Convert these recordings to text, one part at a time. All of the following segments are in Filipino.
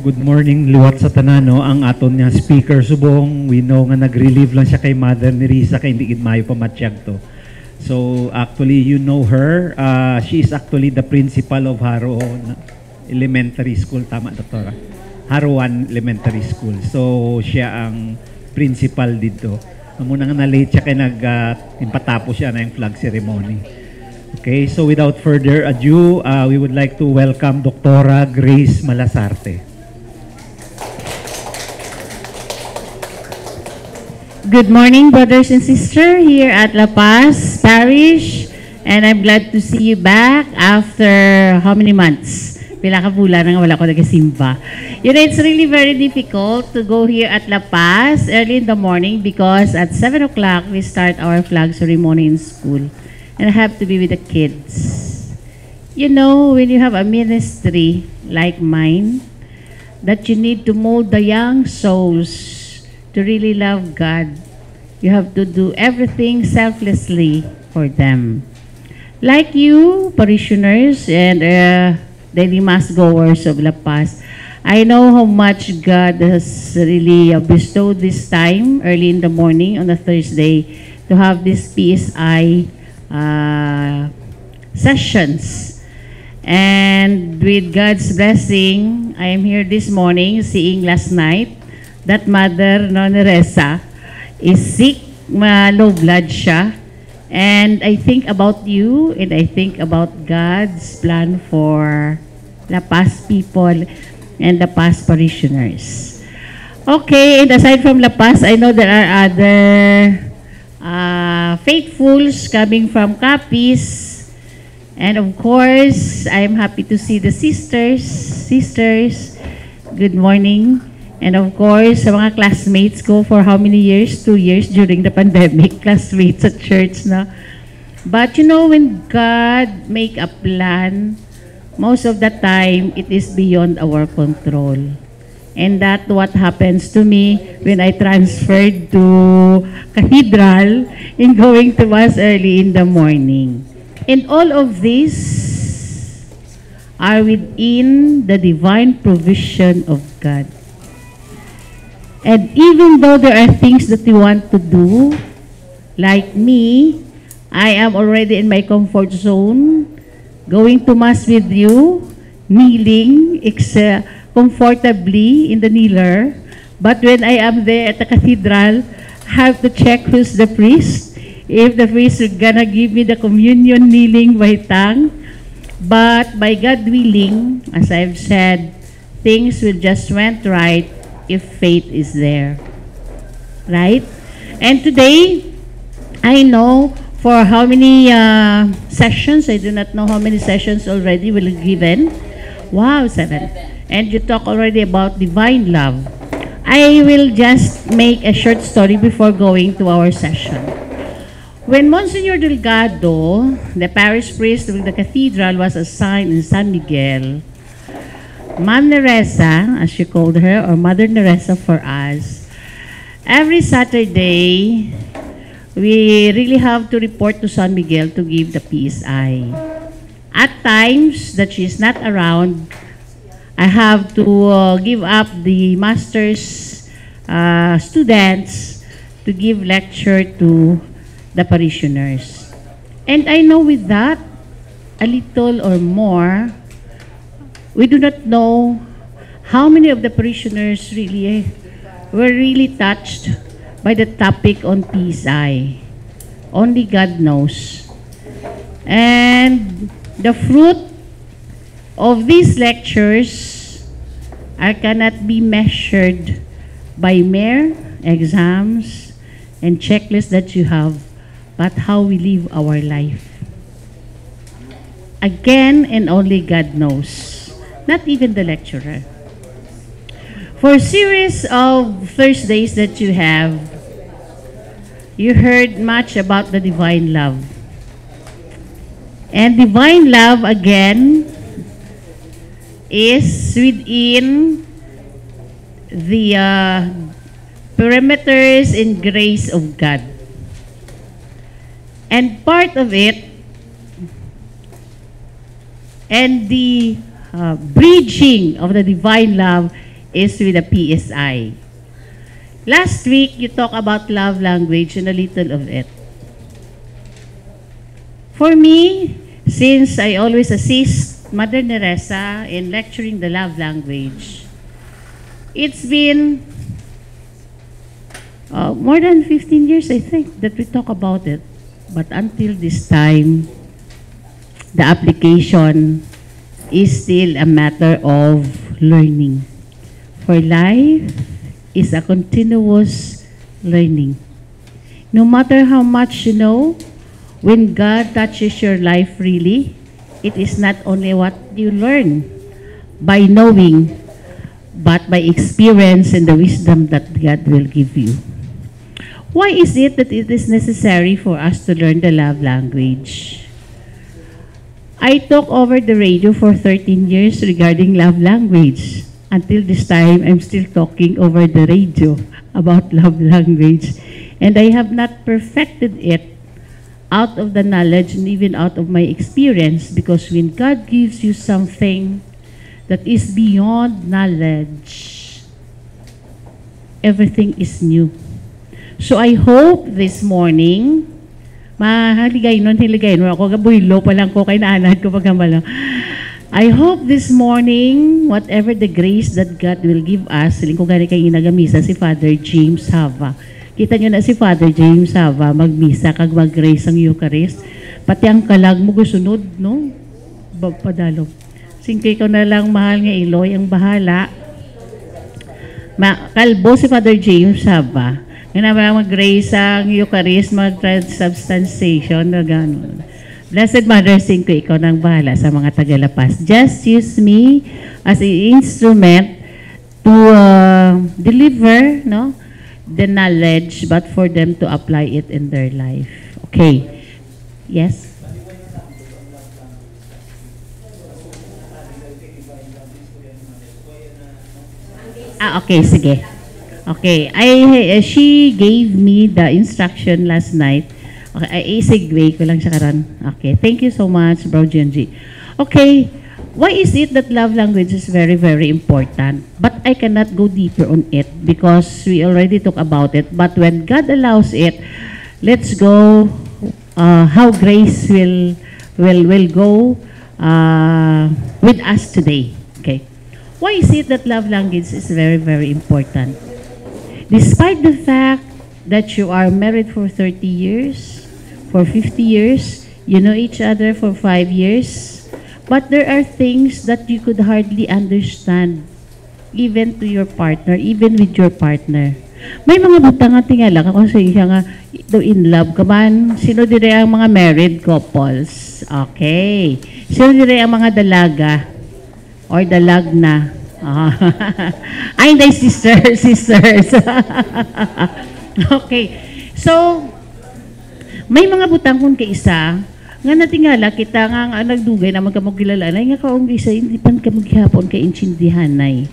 Good morning, liwat sa tanan, no? Ang aton nga speaker subong, we know nga nag-relieve lang siya kay Mother ni Risa kay hindi gid maayo pa matiyag to. So actually, you know her. Uh, she is actually the principal of Haro Elementary School. Tama, Doktora? Haro 1 Elementary School. So siya ang principal dito. Muna nga na-late siya kay nag, uh, siya na yung flag ceremony. Okay, so without further ado, uh, we would like to welcome Doktora Grace Malasarte. Good morning, brothers and sisters here at La Paz Parish. And I'm glad to see you back after how many months? Pila ka pula na nga wala ko nagasimba. You know, it's really very difficult to go here at La Paz early in the morning because at 7 o'clock we start our flag ceremony in school. And I have to be with the kids. You know, when you have a ministry like mine, that you need to mold the young souls to really love God, you have to do everything selflessly for them. Like you, parishioners and uh, daily mass goers of La Paz, I know how much God has really uh, bestowed this time early in the morning on a Thursday to have this PSI uh, sessions. And with God's blessing, I am here this morning seeing last night that mother, no, Neresa, is sick, ma low blood siya. And I think about you and I think about God's plan for the past people and the past parishioners. Okay, and aside from La Paz, I know there are other uh, faithfuls coming from Capiz. And of course, I'm happy to see the sisters. Sisters, good morning. And of course, sa mga classmates ko for how many years? Two years during the pandemic, classmates at church na. But you know, when God make a plan, most of the time, it is beyond our control. And that what happens to me when I transferred to cathedral in going to mass early in the morning. And all of this are within the divine provision of God. And even though there are things that we want to do, like me, I am already in my comfort zone, going to Mass with you, kneeling comfortably in the kneeler. But when I am there at the cathedral, I have to check who's the priest. If the priest is gonna give me the communion kneeling by tongue. But by God willing, as I've said, things will just went right if faith is there. Right? And today, I know for how many uh, sessions, I do not know how many sessions already will be given. Wow, seven. And you talk already about divine love. I will just make a short story before going to our session. When Monsignor Delgado, the parish priest of the cathedral, was assigned in San Miguel, Ma'am Neresa, as she called her, or Mother Neresa for us, every Saturday, we really have to report to San Miguel to give the PSI. At times that she's not around, I have to uh, give up the master's uh, students to give lecture to the parishioners. And I know with that, a little or more, we do not know how many of the parishioners really eh, were really touched by the topic on PSI. Only God knows. And the fruit of these lectures are cannot be measured by mere exams and checklists that you have, but how we live our life. Again, and only God knows, not even the lecturer. For a series of Thursdays that you have, you heard much about the divine love. And divine love, again, is within the uh, perimeters and grace of God. And part of it, and the uh, bridging of the divine love is with the PSI. Last week, you talk about love language and a little of it. For me, since I always assist Mother Teresa in lecturing the love language, it's been uh, more than 15 years, I think, that we talk about it. But until this time, the application is still a matter of learning. For life is a continuous learning. No matter how much you know, when God touches your life really, it is not only what you learn by knowing, but by experience and the wisdom that God will give you. Why is it that it is necessary for us to learn the love language? I talk over the radio for 13 years regarding love language. Until this time, I'm still talking over the radio about love language. And I have not perfected it out of the knowledge and even out of my experience because when God gives you something that is beyond knowledge, everything is new. So I hope this morning, mahaligay nun, hiligay nun. Ako gabuhilo pa lang ko kay naanad ko pagkamala. I hope this morning, whatever the grace that God will give us, siling ko gani kay inagamisa si Father James Hava. Kita nyo na si Father James Hava, magmisa, kag mag-grace ang Eucharist. Pati ang kalag mo gusunod, no? Ba- Padalo. Singkay ko na lang, mahal nga Iloy, ang bahala. Ma kalbo si Father James Hava. Nga naman mag-grace ang Eucharist, mag-transubstantiation, na gano'n. Blessed Mother, sing ko ikaw nang bahala sa mga tagalapas. Just use me as an instrument to uh, deliver no, the knowledge, but for them to apply it in their life. Okay. Yes? Ah, okay, sige. Okay, I she gave me the instruction last night. Okay, ay i-segue ko lang siya karon. Okay, thank you so much, Bro Junji. Okay, why is it that love language is very, very important? But I cannot go deeper on it because we already talk about it. But when God allows it, let's go uh, how grace will will will go uh, with us today. Okay. Why is it that love language is very, very important? Despite the fact that you are married for 30 years, for 50 years, you know each other for 5 years, but there are things that you could hardly understand even to your partner, even with your partner. May mga butang nga tingala ka sa siya nga daw in love ka man. Sino dire ang mga married couples? Okay. Sino dire ang mga dalaga? Or dalag na? Ah. Ay, hindi, sister, sisters. okay. So, may mga butang kung kaisa, nga natingala kita nga ang nagdugay na magkamugilala na nga kaong isa hindi pan kamughapon kay intindihan nay.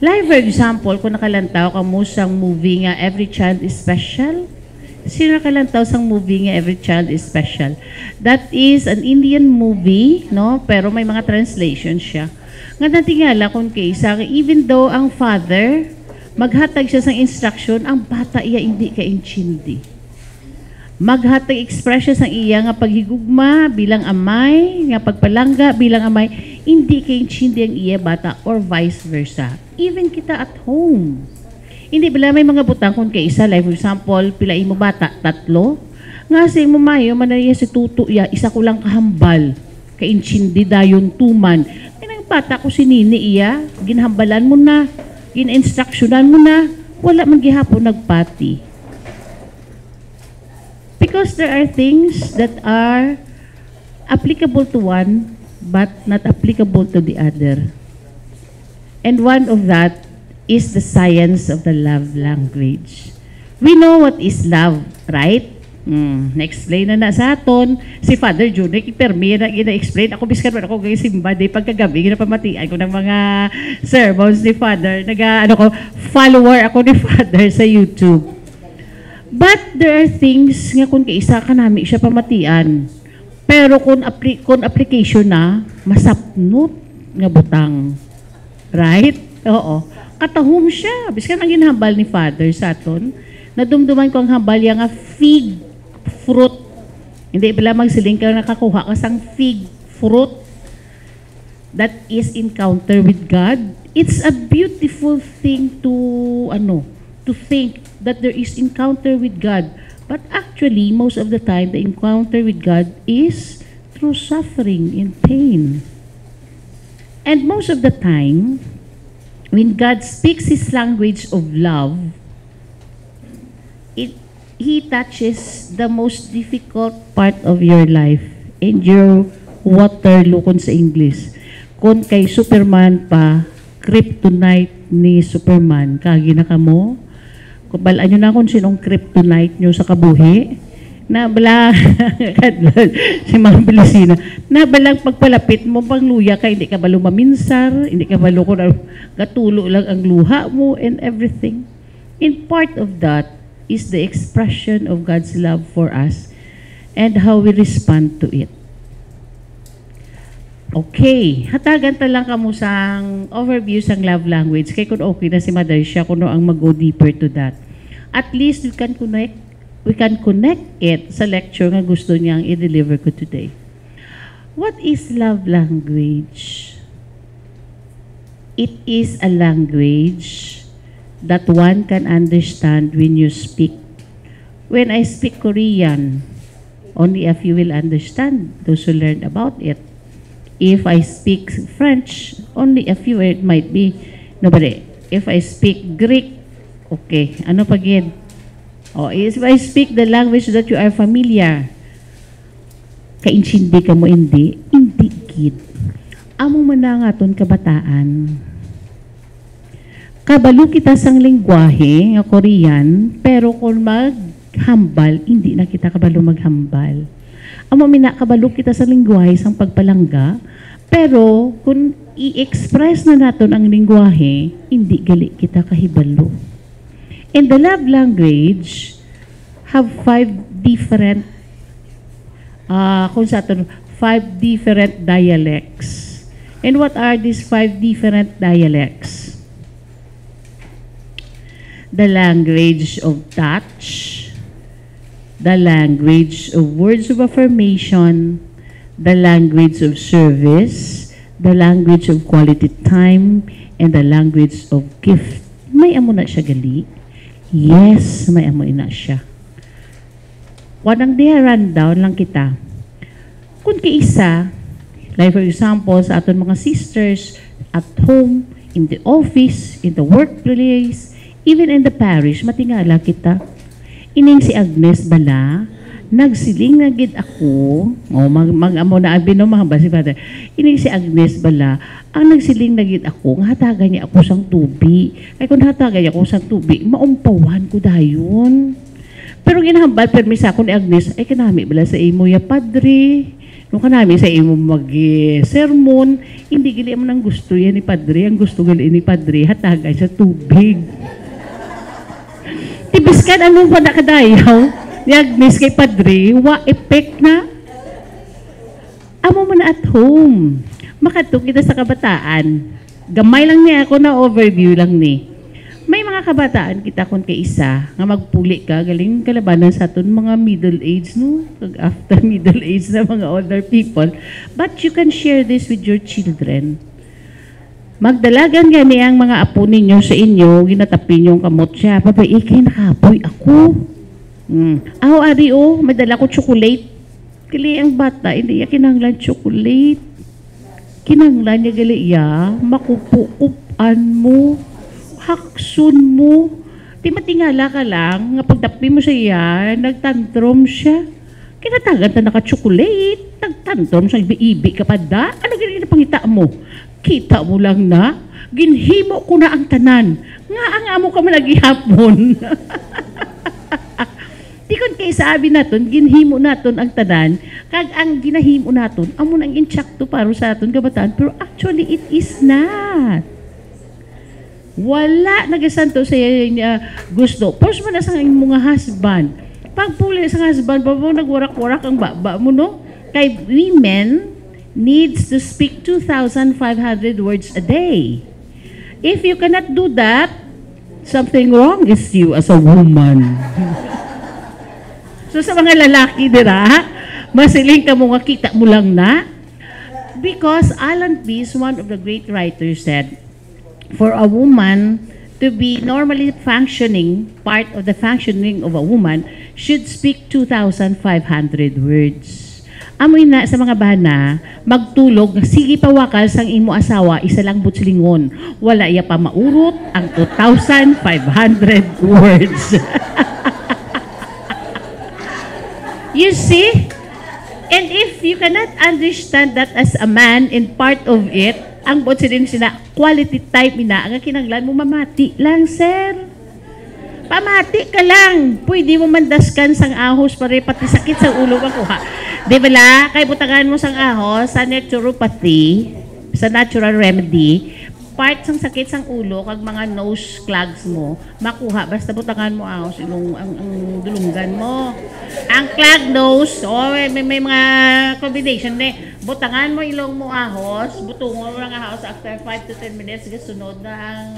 Like for example, kung nakalantaw ka mo sang movie nga Every Child is Special, sino nakalantaw sang movie nga Every Child is Special? That is an Indian movie, no? Pero may mga translation siya. Nga natingala kung kaysa, even though ang father, maghatag siya sang instruction, ang bata iya hindi ka intindi maghatag expression ang iya nga paghigugma bilang amay, nga pagpalangga bilang amay, hindi kay intindi ang iya bata or vice versa. Even kita at home. Hindi bala may mga butang kung kay isa, like for example, pila mo bata, tatlo. Nga sa mo mayo, manaya si tuto ya, isa ko lang kahambal. Kay intindi dayon tuman. Kaya bata ko si nini iya, ginhambalan mo na, gin-instructionan mo na, wala man gihapon nagpati. Because there are things that are applicable to one, but not applicable to the other. And one of that is the science of the love language. We know what is love, right? Mm, na-explain na na sa aton. Si Father June, ipermi na gina-explain. Ako biskan man ako gay simba, day pagkagabi, ginapamatian ko ng mga sermons ni Father. Naga, ano ko, follower ako ni Father sa YouTube. But there are things nga kung kaisa ka nami siya pamatian. Pero kung, appli- kung application na, masapnot nga butang. Right? Oo. Katahom siya. Biskan ang ginhambal ni Father sa aton. Nadumduman ko ang hambal yang nga fig fruit. Hindi pala magsiling ka nakakuha ka sang fig fruit that is encounter with God. It's a beautiful thing to ano, to think that there is encounter with God. But actually, most of the time, the encounter with God is through suffering and pain. And most of the time, when God speaks His language of love, He touches the most difficult part of your life. And your Waterloo kung sa English. Kung kay Superman pa, kryptonite ni Superman, kagi na kamo, kung balaan nyo na kung sinong kryptonite nyo sa kabuhi, na bala, si mga Bilisina, na balang pagpalapit mo, pang luya ka, hindi ka balo maminsar, hindi ka balo ko na gatulo lang ang luha mo and everything. In part of that is the expression of God's love for us and how we respond to it. Okay, hatagan ta lang kamo sang overview sang love language. Kay kung okay na si Mother siya kuno ang mag-go deeper to that. At least we can connect we can connect it sa lecture nga gusto niyang i-deliver ko today. What is love language? It is a language that one can understand when you speak. When I speak Korean, only a few will understand, those who learned about it. If I speak French, only a few, it might be nobody. If I speak Greek, okay. Ano pa gid? Oh, if I speak the language that you are familiar, kaintindi ka mo hindi, hindi gid. Amo man na nga kabataan. Kabalo kita sang lingwahe nga Korean, pero kung maghambal, hindi na kita kabalo maghambal. Amo mina kabalo kita sa lingwahe sang pagpalangga, pero kung i-express na naton ang lingwahe, hindi gali kita kahibalo. In the love language, have five different, uh, kung sa aton, five different dialects. And what are these five different dialects? The language of touch, the language of words of affirmation, the language of service, the language of quality time, and the language of gift. May amo na siya gali? Yes, may amo na siya. Wadang diha rundown lang kita. Kung kiisa, like for example, sa aton mga sisters at home, in the office, in the workplace, even in the parish, matingala kita. Ining si Agnes Bala, nagsiling na gid ako, o mag, mag amo na abi no mga basi father. Ining si Agnes Bala, ang nagsiling na gid ako, nga hatagan niya ako sang tubi. Ay kung hatagan niya ako sang tubi, maumpawan ko dayon. Pero ginahambal permisa ko ni Agnes, ay kanami bala sa imo ya padre. Nung kanami sa imo mag sermon, hindi gali mo nang gusto yan ni padre. Ang gusto gali ni padre, hatagay sa tubig. Tibis ka na nung padakadayaw, ni Agnes kay padre, wa effect na. Amo man at home. Makato kita sa kabataan. Gamay lang niya ako na overview lang ni. May mga kabataan kita kon kay isa nga magpuli ka galing kalabanan sa aton mga middle age no Kag after middle age na mga older people but you can share this with your children Magdalagan gani ang mga apo ninyo sa inyo, ginatapin yung kamot siya. Papa, ikay nakapoy ako. Mm. Aw, ari o, may dala ko chocolate. Kili ang bata, hindi niya kinanglan chocolate. Kinanglan niya gali ya, makupuupan mo, haksun mo. Di matingala ka lang, nga pagdapi mo sa iya, nagtantrum siya. Kinatagan ta naka-chocolate, nagtantrum sa ibi-ibi ka pa da. Ano ganyan na pangita mo? Kita mo lang na, ginhimo ko na ang tanan. Nga ang amo ka malagihapon. Di kon kay sabi naton ginhimo naton ang tanan kag ang ginahimo naton amo nang inchakto para sa aton kabataan pero actually it is not. Wala nagasanto sa uh, gusto. Mo na sa mga husband. Pag puli sa husband, babo nagwarak-warak ang baba mo no? Kay women needs to speak 2,500 words a day. If you cannot do that, something wrong is you as a woman. so sa mga lalaki dira, masiling ka mo nga kita mo lang na. Because Alan Pease, one of the great writers, said, for a woman to be normally functioning, part of the functioning of a woman, should speak 2,500 words. Amoy na sa mga bana, magtulog, sige pa wakas ang imo asawa, isa lang butlingon. Wala iya pa maurot ang 2,500 words. you see? And if you cannot understand that as a man in part of it, ang butsilin sina, quality time ina, ang kinanglan mo mamati lang, sir. Pamati ka lang. Pwede mo mandaskan sang ahos pare pati sakit sa ulo ka kuha. Di ba? Kay butangan mo sang ahos sa naturopathy, sa natural remedy, part sang sakit sang ulo kag mga nose clogs mo makuha basta butangan mo ahos ilong ang, ang dulunggan mo ang clog nose oh may, may, mga combination ne butangan mo ilong mo ahos butungon mo lang ahos after 5 to 10 minutes sunod na ang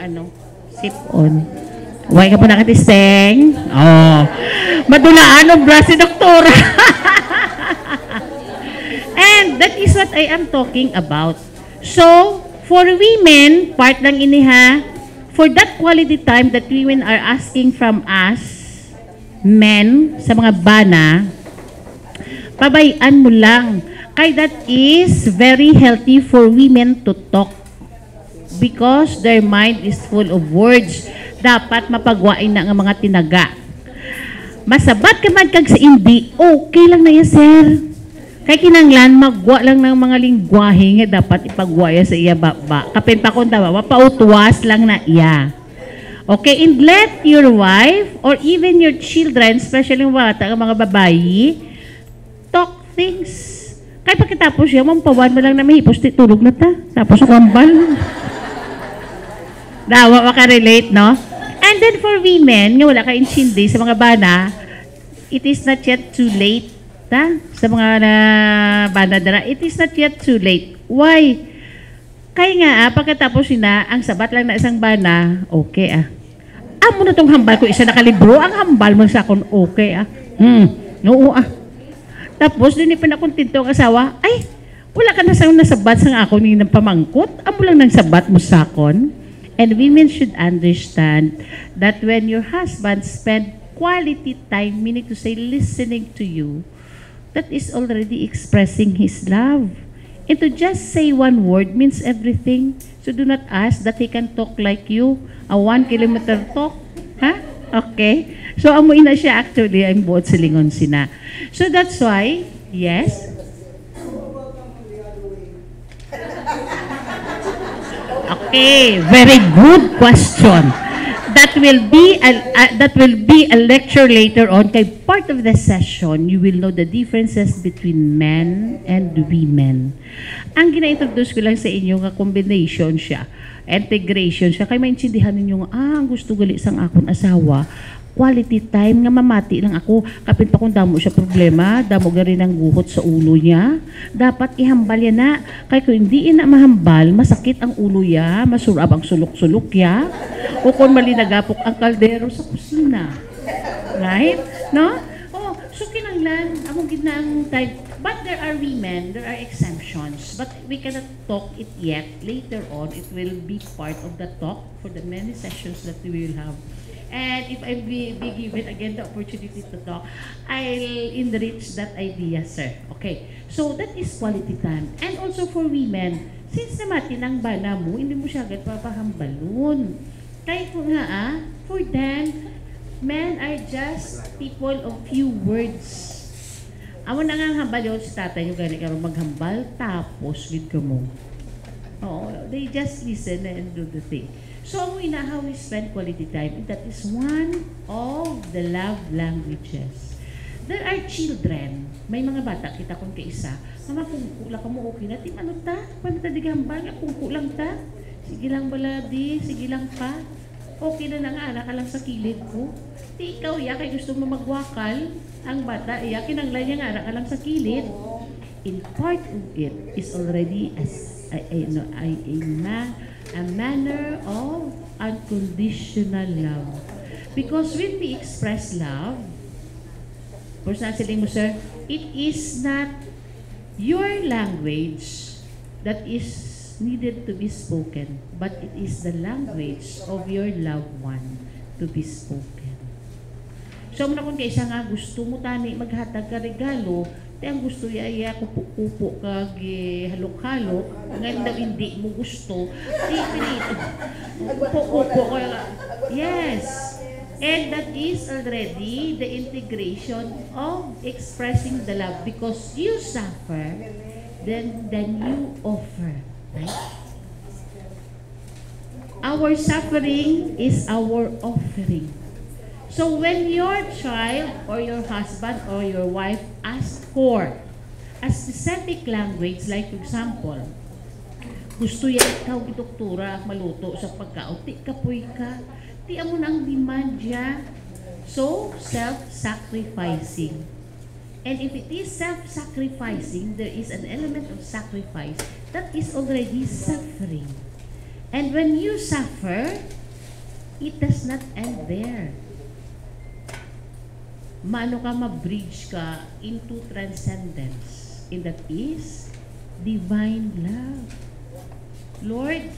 ano sip on Huwag ka pa nakatiseng? Oh. Madulaan ang bra si doktora. And that is what I am talking about. So, for women, part lang ini ha, for that quality time that women are asking from us, men, sa mga bana, pabayaan mo lang. Kay that is very healthy for women to talk because their mind is full of words. Dapat mapagwain na nga mga tinaga. Masabat ka man kag sa hindi, okay lang na yan, sir. Kay kinanglan, magwa lang ng mga lingwahe nga dapat ipagwaya sa iya baba. Kapin pa kung tama, mapautwas lang na iya. Okay, and let your wife or even your children, especially yung bata, mga babayi, talk things. Kaya pagkatapos siya, mampawan mo lang na mahipos, tulog na ta. Tapos ako ambal. Dawa makarelate, no? And then for women, nga wala ka intindi sa mga bana, it is not yet too late. Ta? Sa mga na bana dara, it is not yet too late. Why? Kaya nga, ah, pagkatapos na, ang sabat lang na isang bana, okay ah. Amo na tong hambal ko, isa nakalibro, ang hambal mo sa akon, okay ah. Hmm, oo ah. Tapos, din na tinto ang asawa, ay, wala ka na sa nasabat sa ako ni ng pamangkot, amo lang nang sabat mo sa akon. And women should understand that when your husband spend quality time, meaning to say listening to you, that is already expressing his love. And to just say one word means everything. So do not ask that he can talk like you, a one kilometer talk. Ha? Okay? So amuin na siya actually, ang buot silingon sina. So that's why, yes, Okay, very good question. That will be a, a- that will be a lecture later on. Kay part of the session, you will know the differences between men and women. Ang gina-introduce ko lang sa inyo nga combination siya, integration siya, kay maintindihan ninyo nga, ah, ang gusto gali sang akon asawa, quality time nga mamati lang ako. Kapit pa kung damo siya problema damo ga rin ang guhot sa ulo niya. Dapat ihambal yan na. Kay kung hindi ina mahambal masakit ang ulo ya masurab ang sulok-sulok ya. O kung malinagapok ang kaldero sa kusina. Right? No? Oh so kinanglan among gid na ang time but there are women there are exemptions. But we cannot talk it yet. Later on it will be part of the talk for the many sessions that we will have And if I be, be given again the opportunity to talk, I'll enrich that idea, sir. Okay. So, that is quality time. And also for women, since naman tinang bana mo, hindi mo siya agad papahambalon. Kahit kung nga ah, for them, men are just people of few words. Amo na nga hambal yun si tatay yung gani karon maghambal, tapos gid ka mo. Oo, they just listen and do the thing. So, ang ina how we spend quality time, that is one of the love languages. There are children, may mga bata, kita kong kaisa, mama, kung kula ka mo, okay na, ti ano ta? Paano ta digambal nga, kung kulang ta? Sige lang baladi, sige lang pa. Okay na na nga, anak ka lang sa kilid ko. Ti ikaw, ya, kay gusto mo magwakal, ang bata, iya, kinanglan niya nga, anak ka lang sa kilid. In part of it is already as, ay, ay, no, ay, ay, na, a manner of unconditional love. Because when we express love, for sinasabi mo, sir, it is not your language that is needed to be spoken, but it is the language of your loved one to be spoken. So, muna kung kaysa nga gusto mo tani maghatag ka regalo, ang gusto iya iya kupo-kupo kag halok-halok, ngayon daw hindi mo gusto, di pinito. Kupo-kupo ko. Yes. And that is already the integration of expressing the love because you suffer, then then you offer. Right? Our suffering is our offering. So when your child or your husband or your wife ask for a specific language, like for example, gusto yan ikaw doktora maluto sa pagkaon, ti kapoy ka, ti amo ang demand niya. So, self-sacrificing. And if it is self-sacrificing, there is an element of sacrifice that is already suffering. And when you suffer, it does not end there. Maano ka ma-bridge ka into transcendence. And that is divine love. Lord,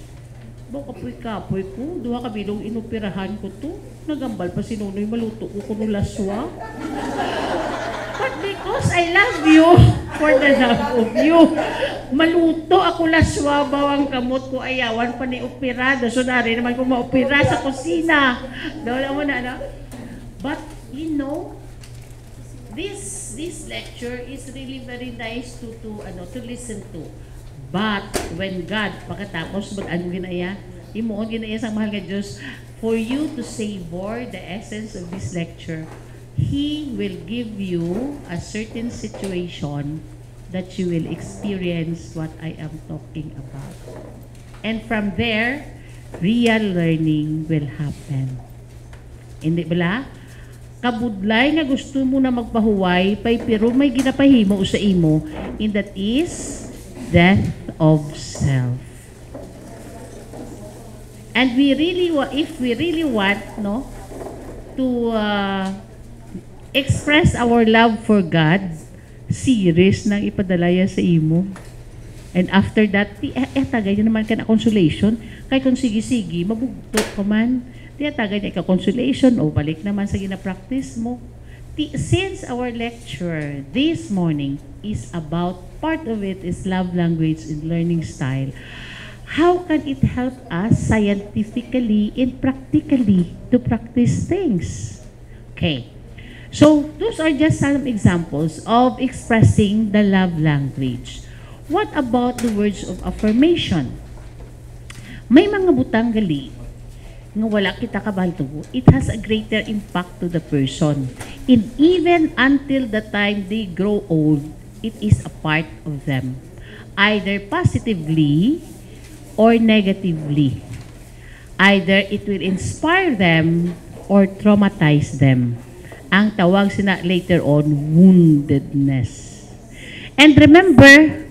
baka po'y kapoy ko, duha ka bilong inoperahan ko to. Nagambal pa si Nunoy, maluto ko kuno laswa. But because I love you, for the love of you, maluto ako laswa, bawang kamot ko ayawan pa ni operado. So, nari naman ko maopera sa kusina. Dawala mo na, no? But, you know, this this lecture is really very nice to to ano to listen to. But when God pagkatapos mag-ano ginaya, imuon ginaya sa mahal nga Diyos for you to savor the essence of this lecture. He will give you a certain situation that you will experience what I am talking about. And from there, real learning will happen. Hindi bala? Kabudlay nga gusto mo na magpahuway, pay pero may ginapahimo sa imo, and that is death of self. And we really if we really want no to uh, express our love for God, serious nang ipadalaya sa imo. And after that, ti eh, eh tagay na naman ka na consolation, kay kung sige-sige, mabugto ka man, ti tagay niya ka consolation, o balik naman sa gina-practice mo. Since our lecture this morning is about, part of it is love language and learning style, how can it help us scientifically and practically to practice things? Okay. So, those are just some examples of expressing the love language. What about the words of affirmation? May mga butang gali nga wala kita kabaltugo, it has a greater impact to the person. And even until the time they grow old, it is a part of them. Either positively or negatively. Either it will inspire them or traumatize them. Ang tawag sina later on, woundedness. And remember,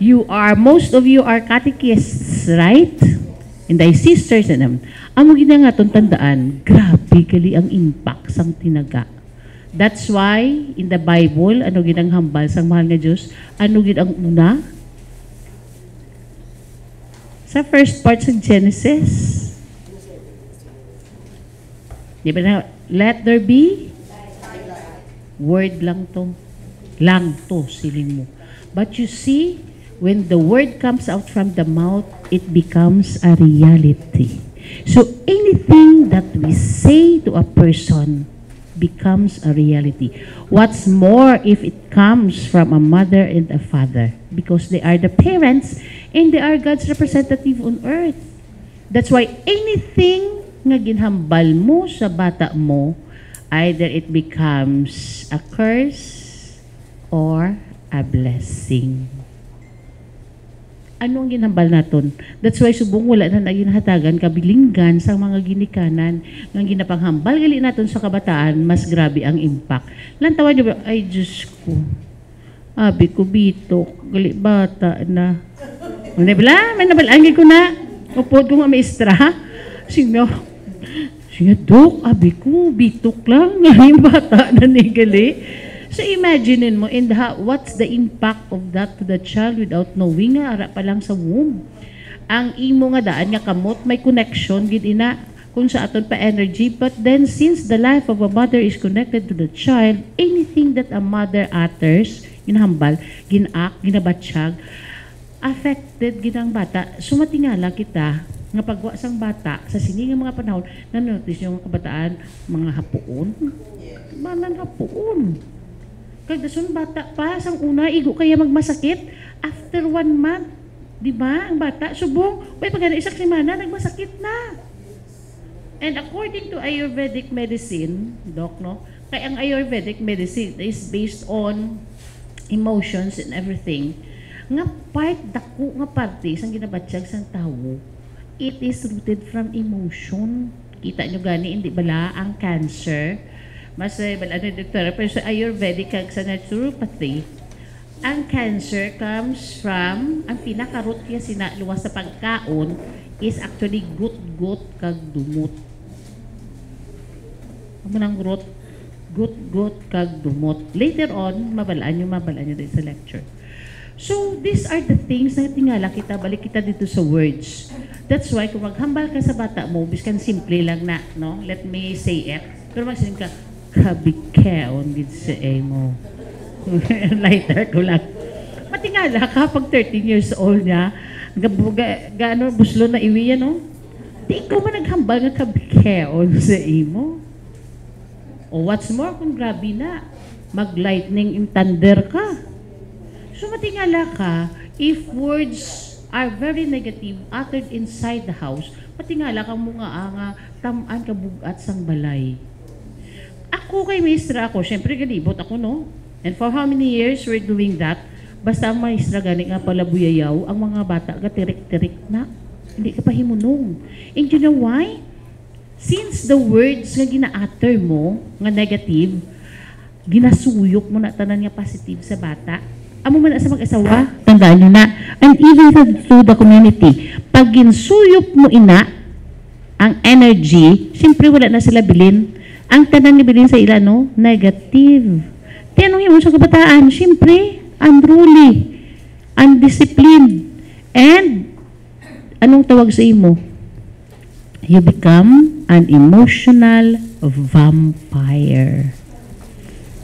you are, most of you are catechists, right? And thy sisters and them. Amo gina nga tong tandaan, grabe kali ang impact sang tinaga. That's why in the Bible, ano ginang hambal sang mahal nga Diyos, ano gid ang una? Sa first part sa Genesis. Di ba na, let there be? Word lang to. Lang to, siling mo. But you see, when the word comes out from the mouth, it becomes a reality. So anything that we say to a person becomes a reality. What's more if it comes from a mother and a father because they are the parents and they are God's representative on earth. That's why anything nga ginhambal mo sa bata mo, either it becomes a curse or a blessing. Ano ang ginhambal naton? That's why subong wala na naging hatagan kabilinggan sa mga ginikanan nga ginapanghambal gali naton sa kabataan mas grabe ang impact. Lantawan niyo ay Diyos ko. Abi ko bitok, gali bata na. Ano ba? May nabalangin ko na. Upod ko nga maestra. Siya, siya, Dok, abi ko, bitok lang. Ngayon bata na nigali. So imagine mo, and ha, what's the impact of that to the child without knowing nga, ara pa lang sa womb. Ang imo nga daan nga kamot, may connection, gid ina, kung sa aton pa energy. But then, since the life of a mother is connected to the child, anything that a mother utters, ginahambal, ginak, ginabatsyag, affected ginang bata. Sumatingala kita, nga pagwa sang bata, sa sini nga mga panahon, na-notice yung mga kabataan, mga hapuon. Manan hapuon. Kagdason bata pa, sang una, igo kaya magmasakit. After one month, di ba, ang bata, subong, may pagana isak semana, nagmasakit na. And according to Ayurvedic medicine, Doc, no? Kaya ang Ayurvedic medicine is based on emotions and everything. Nga part, dako nga parte, sang ginabatsyag sang tao, it is rooted from emotion. Kita nyo gani, hindi bala ang cancer. Mas eh, bala na doktora, pero sa Ayurvedic kag sa naturopathy, ang cancer comes from, ang pinaka-root niya sinaluwas sa pagkaon is actually gut-gut kag dumot. Amo nang growth, gut-gut kag dumot. Later on, mabalaan nyo, mabalaan nyo din sa lecture. So, these are the things na tingala kita, balik kita dito sa words. That's why, kung maghambal ka sa bata mo, biskan simple lang na, no? Let me say it. Pero magsalim ka, kabikeon gid sa mo. Lighter ko lang. Matingala ka pag 13 years old niya, gabuga, gaano, buslo na iwi yan, no? Di ko man naghambal nga kabikeon sa imo. O what's more, kung grabe na, mag-lightning in thunder ka. So matingala ka, if words are very negative uttered inside the house, matingala ka mo nga nga tamaan ka bugat sang balay. Ako kay maestra ako, syempre galibot ako no. And for how many years we're doing that? Basta ang maestra gani nga pala buyayaw, ang mga bata ga tirik-tirik na. Hindi ka pa himunong. And you know why? Since the words nga gina-utter mo, nga negative, ginasuyok mo na tanan nga positive sa bata, amo man sa mag-asawa, tandaan nyo na, and even to the community, pag ginsuyok mo ina, ang energy, siyempre wala na sila bilin. Ang tanan ni bilin sa ila, no? Negative. Tinanong mo sa kabataan, siyempre, unruly, undisciplined, and anong tawag sa imo? You become an emotional vampire.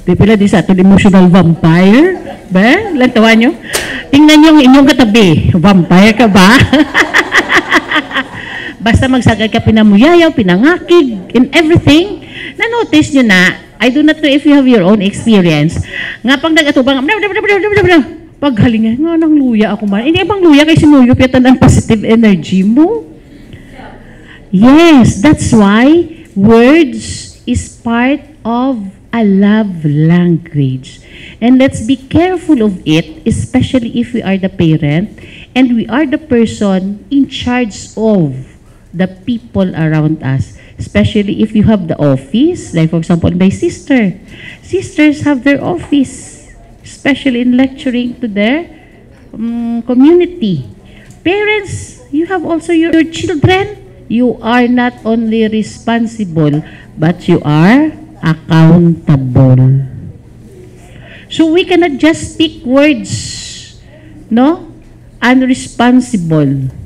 Di pala di sa ato emotional vampire. Ba? Lantawan nyo? Tingnan yung inyong katabi. Vampire ka ba? Basta magsagad ka pinamuyayaw, pinangakig, and everything. Na-notice nyo na, I do not know if you have your own experience. Nga pag nag-atubang, pag halingan, nga nang luya ako man. Hindi bang luya kay sinuyop yata ng positive energy mo? Yes, that's why words is part of a love language. And let's be careful of it, especially if we are the parent and we are the person in charge of the people around us. Especially if you have the office, like for example, my sister. Sisters have their office, especially in lecturing to their um, community. Parents, you have also your, your children. You are not only responsible, but you are accountable. So we cannot just speak words, no? Unresponsible.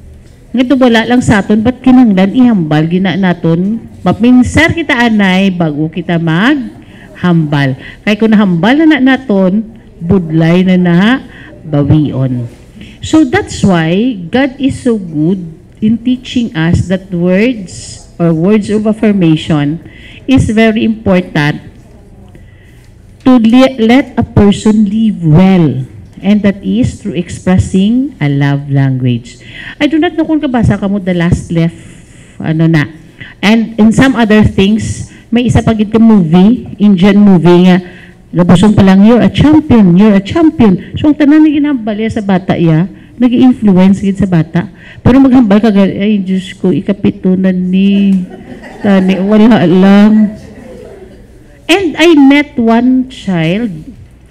Ngito wala lang sa aton, ba't kinanglan ihambal gina naton? Mapinsar kita anay bago kita maghambal. Kaya kung nahambal na na naton, budlay na na bawion. So that's why God is so good in teaching us that words or words of affirmation is very important to le- let a person live well. And that is through expressing a love language. I do not know kung kabasa ka mo the last left, ano na. And in some other things, may isa pa gid ka movie, Indian movie nga, labosong pa lang, you're a champion, you're a champion. So, ang tanan na ginambali sa bata iya, nag influence gid sa bata. Pero maghambal ka, ay Diyos ko, ikapito na ni, tani, wala lang. And I met one child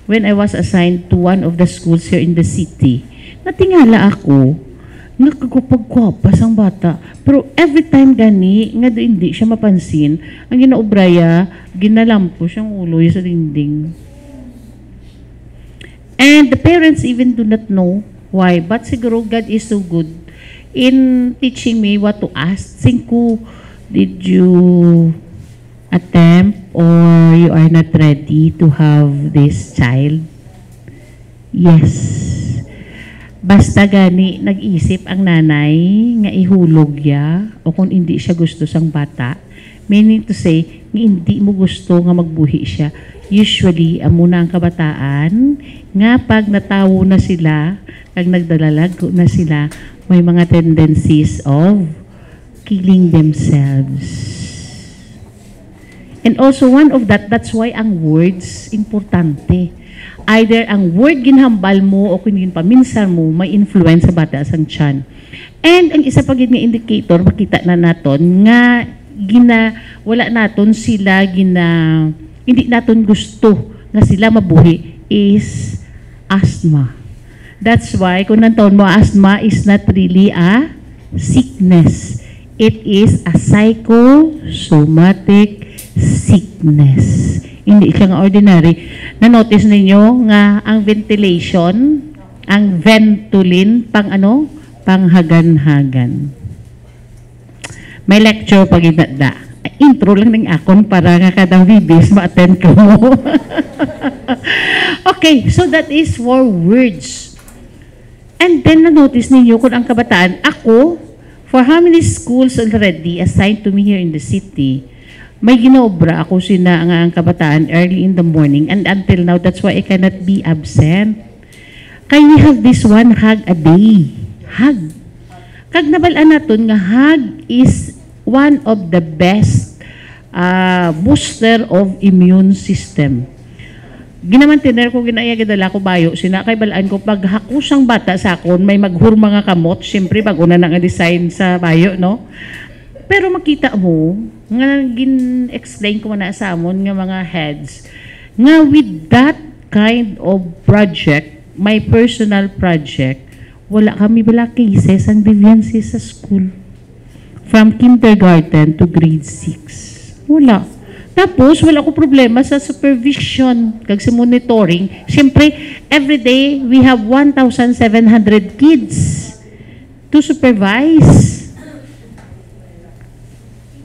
when I was assigned to one of the schools here in the city. Natingala ako nakagwapag-gwapas ang bata. Pero every time gani, nga hindi siya mapansin, ang ginaubraya, ginalampo siyang ulo sa dingding. And the parents even do not know why. But siguro God is so good in teaching me what to ask. Singko, did you attempt or you are not ready to have this child? Yes. Basta gani nag-isip ang nanay nga ihulog ya o kung hindi siya gusto sang bata. Meaning to say, nga hindi mo gusto nga magbuhi siya. Usually, amo na ang kabataan nga pag natawo na sila, pag nagdalalag na sila, may mga tendencies of killing themselves. And also one of that, that's why ang words importante. Either ang word ginhambal mo o kung paminsan mo, may influence sa bata sa tiyan. And ang isa pa nga indicator, makita na naton nga gina wala naton sila gina hindi naton gusto nga sila mabuhi is asthma. That's why kung nantaon mo asthma is not really a sickness. It is a psychosomatic sickness. Hindi siya nga ordinary. Na-notice ninyo nga ang ventilation, ang ventulin, pang ano? Panghagan-hagan. May lecture pag inadda. Intro lang ng akon para nga kadang bibis ma-attend ko okay, so that is for words. And then na-notice ninyo kung ang kabataan, ako, for how many schools already assigned to me here in the city, may ginaobra ako sina nga ang kabataan early in the morning and until now, that's why I cannot be absent. Kaya we have this one hug a day. Hug. Kag nabalaan naton nga hug is one of the best uh, booster of immune system. Ginaman tiner ko ginaya gidala ko bayo sina kay balaan ko pag hakusang bata sa akon may maghurma nga kamot syempre pag una na nga design sa bayo no pero makita mo nga gin-explain ko na sa amon nga mga heads nga with that kind of project my personal project wala kami wala cases ang deviancy sa school from kindergarten to grade 6 wala tapos, wala ko problema sa supervision, kag sa monitoring. Siyempre, every day, we have 1,700 kids to supervise.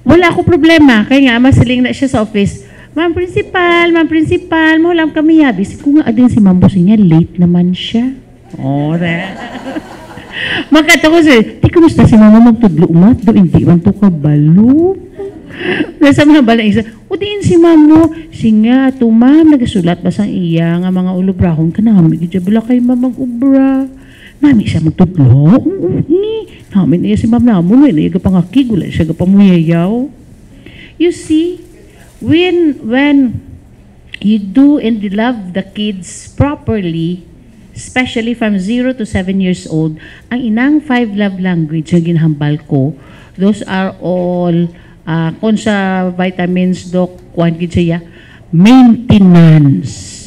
Wala ko problema. Kaya nga, masiling na siya sa office. Ma'am Principal, Ma'am Principal, mahulam kami habis. Kung nga din si Ma'am Busing niya, late naman siya. Oh, Magkata ko siya, di kumusta si Mama magtudlo umat? Do, hindi man to kabalo. Nasa mga bala isa, o diin si mamo, singa, to ma'am, nagasulat ba sang iya nga mga ulubrahon ka namin, gidya bala kay mamang ubra. Nami siya magtudlo, ni, namin iya si ma'am namo, na iya pangakig, wala siya pamuyayaw. You see, when, when you do and love the kids properly, especially from 0 to 7 years old, ang inang five love language na ginhambal ko, those are all uh, kung sa vitamins doc gid siya maintenance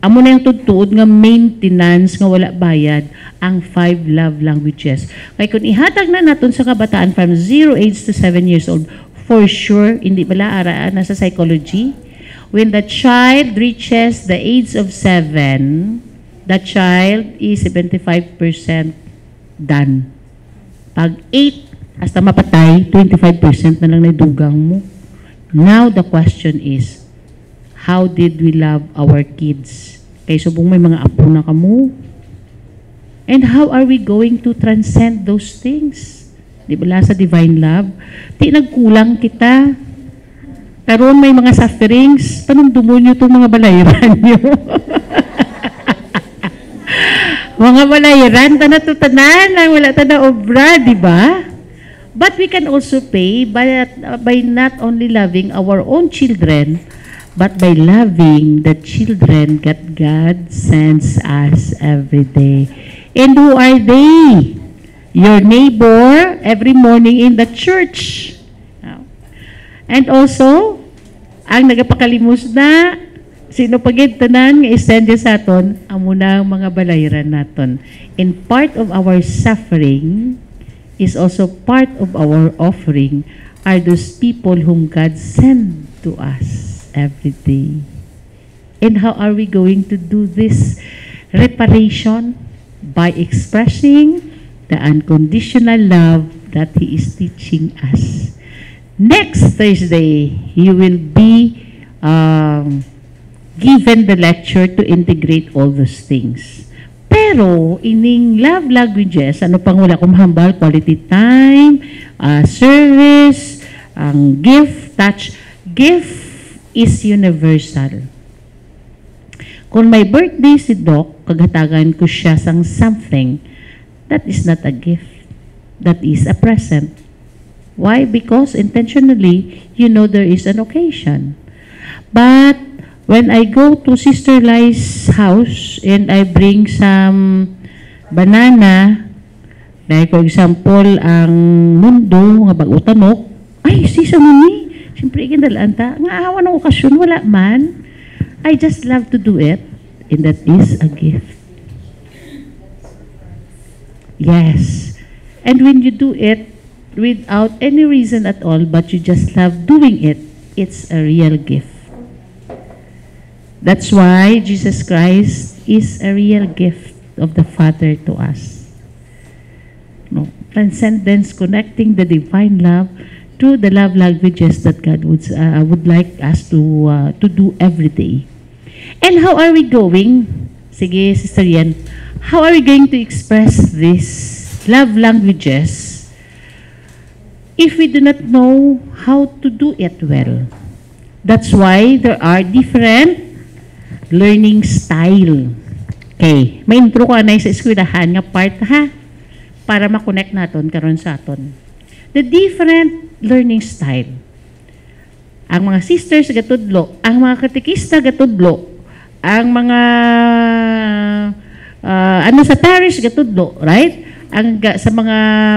amo na yung tutuod nga maintenance nga wala bayad ang five love languages. Kay kung ihatag na naton sa kabataan from 0 age to 7 years old for sure hindi bala araan na sa psychology. When the child reaches the age of 7 the child is 75% done. Pag 8 Hasta mapatay, 25% na lang nadugang mo. Now, the question is, how did we love our kids? Kay subong may mga apo na kamo. And how are we going to transcend those things? Di ba sa divine love? Di nagkulang kita. Karoon may mga sufferings, panumdumo nyo itong mga balayran nyo. mga balayran, tanatutanan lang, wala ta obra, di ba? But we can also pay by, by not only loving our own children, but by loving the children that God sends us every day. And who are they? Your neighbor every morning in the church. And also, ang nagapakalimos na, Sino pagid tanan nga isend sa aton ang mga balayran naton. And part of our suffering is also part of our offering are those people whom God send to us every day. And how are we going to do this reparation? By expressing the unconditional love that He is teaching us. Next Thursday, you will be um, given the lecture to integrate all those things. Pero, ining love languages, ano pang wala kong hambal, quality time, uh, service, ang gift, touch. Gift is universal. Kung may birthday si Doc, kagatagan ko siya sang something, that is not a gift. That is a present. Why? Because intentionally, you know there is an occasion. But when I go to Sister Lai's house and I bring some banana, like for example, ang mundo, nga bagutanok, ay, sisa mo ni. Siyempre, ikindalaan ta. Nga awa ng okasyon, wala man. I just love to do it, and that is a gift. Yes. And when you do it without any reason at all, but you just love doing it, it's a real gift. That's why Jesus Christ is a real gift of the Father to us. No, transcendence, connecting the divine love to the love languages that God would uh, would like us to uh, to do every day. And how are we going? Sige, Sister Yan. How are we going to express these love languages if we do not know how to do it well? That's why there are different learning style. Okay, may intro ko na sa eskwelahan nga part ha para ma-connect naton karon sa aton. The different learning style. Ang mga sisters gatudlo, ang mga katekista gatudlo, ang mga uh, ano sa parish gatudlo, right? Ang sa mga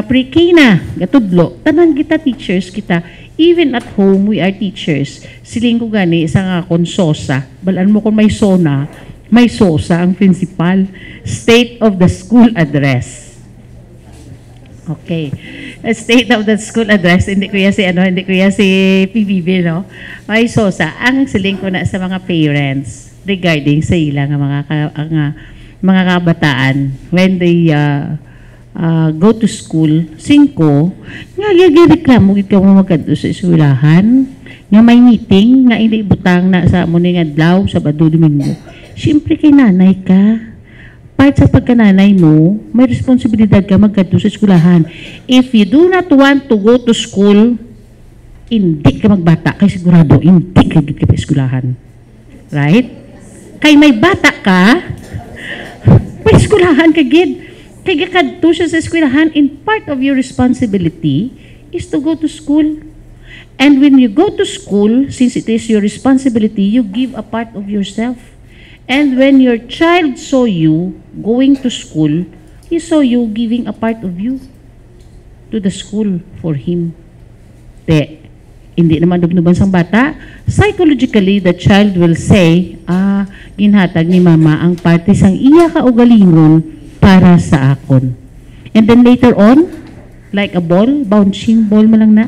pre-K na gatudlo, tanan kita teachers kita. Even at home, we are teachers. Siling ko gani, isa nga konsosa. Balaan mo kung may sona, may sosa ang principal. State of the school address. Okay. State of the school address, hindi ko si, ano, hindi ko si PBB, no? May sosa. Ang siling ko na sa mga parents regarding sa ilang mga, ka, ang, mga kabataan when they uh, uh, go to school, singko, nga reklamo gid ka mo magkadto sa eskwelahan, nga may meeting, nga hindi butang na sa mo nga adlaw sa Bado Domingo. Siyempre kay nanay ka. Part sa pagkananay mo, may responsibilidad ka magkadto sa eskwelahan. If you do not want to go to school, hindi ka magbata. Kay sigurado, hindi ka gid ka pa eskwelahan. Right? Kay may bata ka, may eskwelahan ka gid. Kay gakadto siya sa eskwelahan, and part of your responsibility is to go to school. And when you go to school, since it is your responsibility, you give a part of yourself. And when your child saw you going to school, he saw you giving a part of you to the school for him. Te, hindi naman dugnuban sang bata. Psychologically, the child will say, ah, ginhatag ni mama ang parte sang iya ka ugalingon para sa akon. And then later on, like a ball, bouncing ball mo lang na,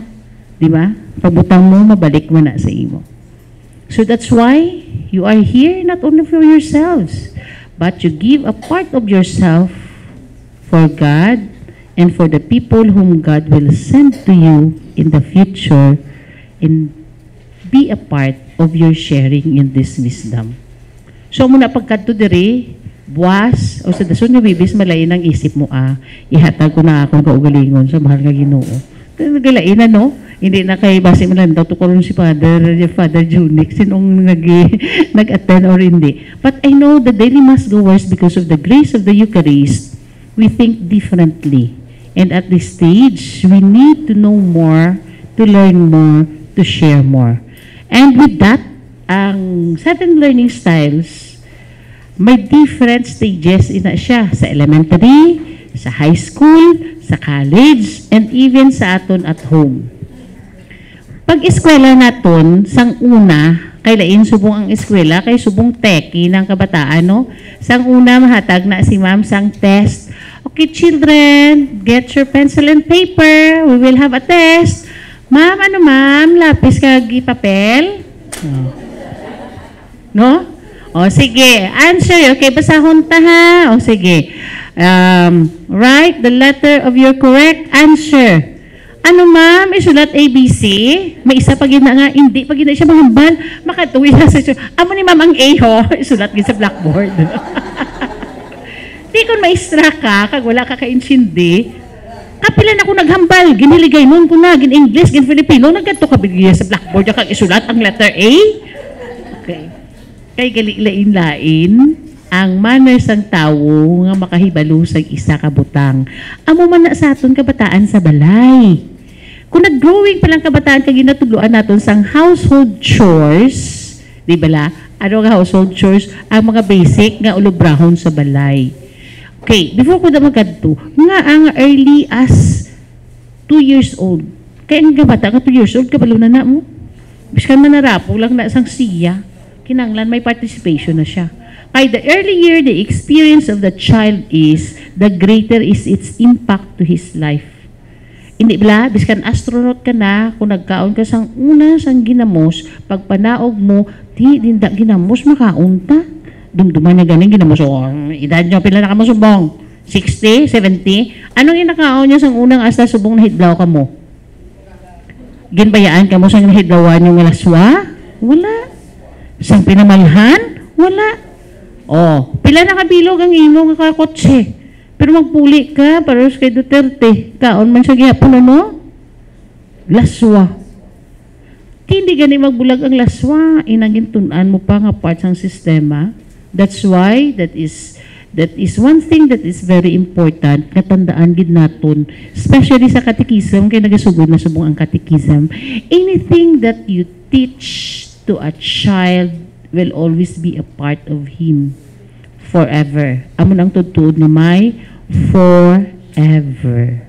di ba? Pabutang mo, mabalik mo na sa imo. So that's why you are here not only for yourselves, but you give a part of yourself for God and for the people whom God will send to you in the future and be a part of your sharing in this wisdom. So muna pagkadto diri, buwas o sa dason nga bibis malain ang isip mo ah ihatag ko na akong kaugalingon sa mahal nga Ginoo. Nagalain na no? Hindi na kay base mo daw tukulong si Father, Father Junix, sinong nag, nag-attend or hindi. But I know the daily mass goers, because of the grace of the Eucharist, we think differently. And at this stage, we need to know more, to learn more, to share more. And with that, ang seven learning styles, may different stages ina siya sa elementary, sa high school, sa college, and even sa aton at home. Pag eskwela naton, sang una, Kay lain subong ang eskwela, kay subong teki ng kabataan, no? Sang una, mahatag na si ma'am sang test. Okay, children, get your pencil and paper. We will have a test. Ma'am, ano ma'am? Lapis kag papel? Oh. No? O, sige. Answer. Okay, basahon ta ha. O, sige. Um, write the letter of your correct answer. Ano ma'am, isulat ABC? May isa pa gina nga, hindi pa gina siya mahambal. Makatuwi na sa siya. Amo ni ma'am ang A ho, isulat gid sa blackboard. Di kung maistra ka, kag wala ka ka-insindi, kapilan ako naghambal, giniligay nun ko na, gin English, gin Filipino, nagkanto ka bigyan sa blackboard, kag isulat ang letter A. Okay. Kay gali-lain-lain, ang manners ng tawo nga makahibalo sa isa ka butang. Amo man na sa aton kabataan sa balay. Kung nag-growing pa lang kabataan kag ginatuluan naton sang household chores, di bala? Ano nga household chores? Ang mga basic nga ulubrahon sa balay. Okay, before ko na magkadto, nga ang early as 2 years old. Kaya ang kabata ka 2 years old, kabalo na na mo. Biskan man narapo lang na sang siya. Kinanglan may participation na siya. Kaya the earlier the experience of the child is, the greater is its impact to his life. Hindi bla, biskan astronaut ka na, kung nagkaon ka sang una sang ginamos, pag panaog mo, di dinda ginamos makaunta. Dumduman niya ganing ginamos. O, edad niyo, pila na ka mo subong? 60, 70? Anong inakaon niya sang unang asta subong na hidlaw ka mo? Ginbayaan ka mo sang hidlawan yung laswa? Wala. Sang pinamalhan? Wala. Oh, pila na kabilog ang imo nga kakotse. Pero magpuli ka, para kay Duterte. Kaon man siya gihapon ano? Laswa. Hindi gani magbulag ang laswa. Inagintunan mo pa nga part ng sistema. That's why that is that is one thing that is very important katandaan gid naton especially sa catechism kay nagasugod na subong ang catechism anything that you teach to a child will always be a part of him forever. Amon ang tutuod ni May, forever.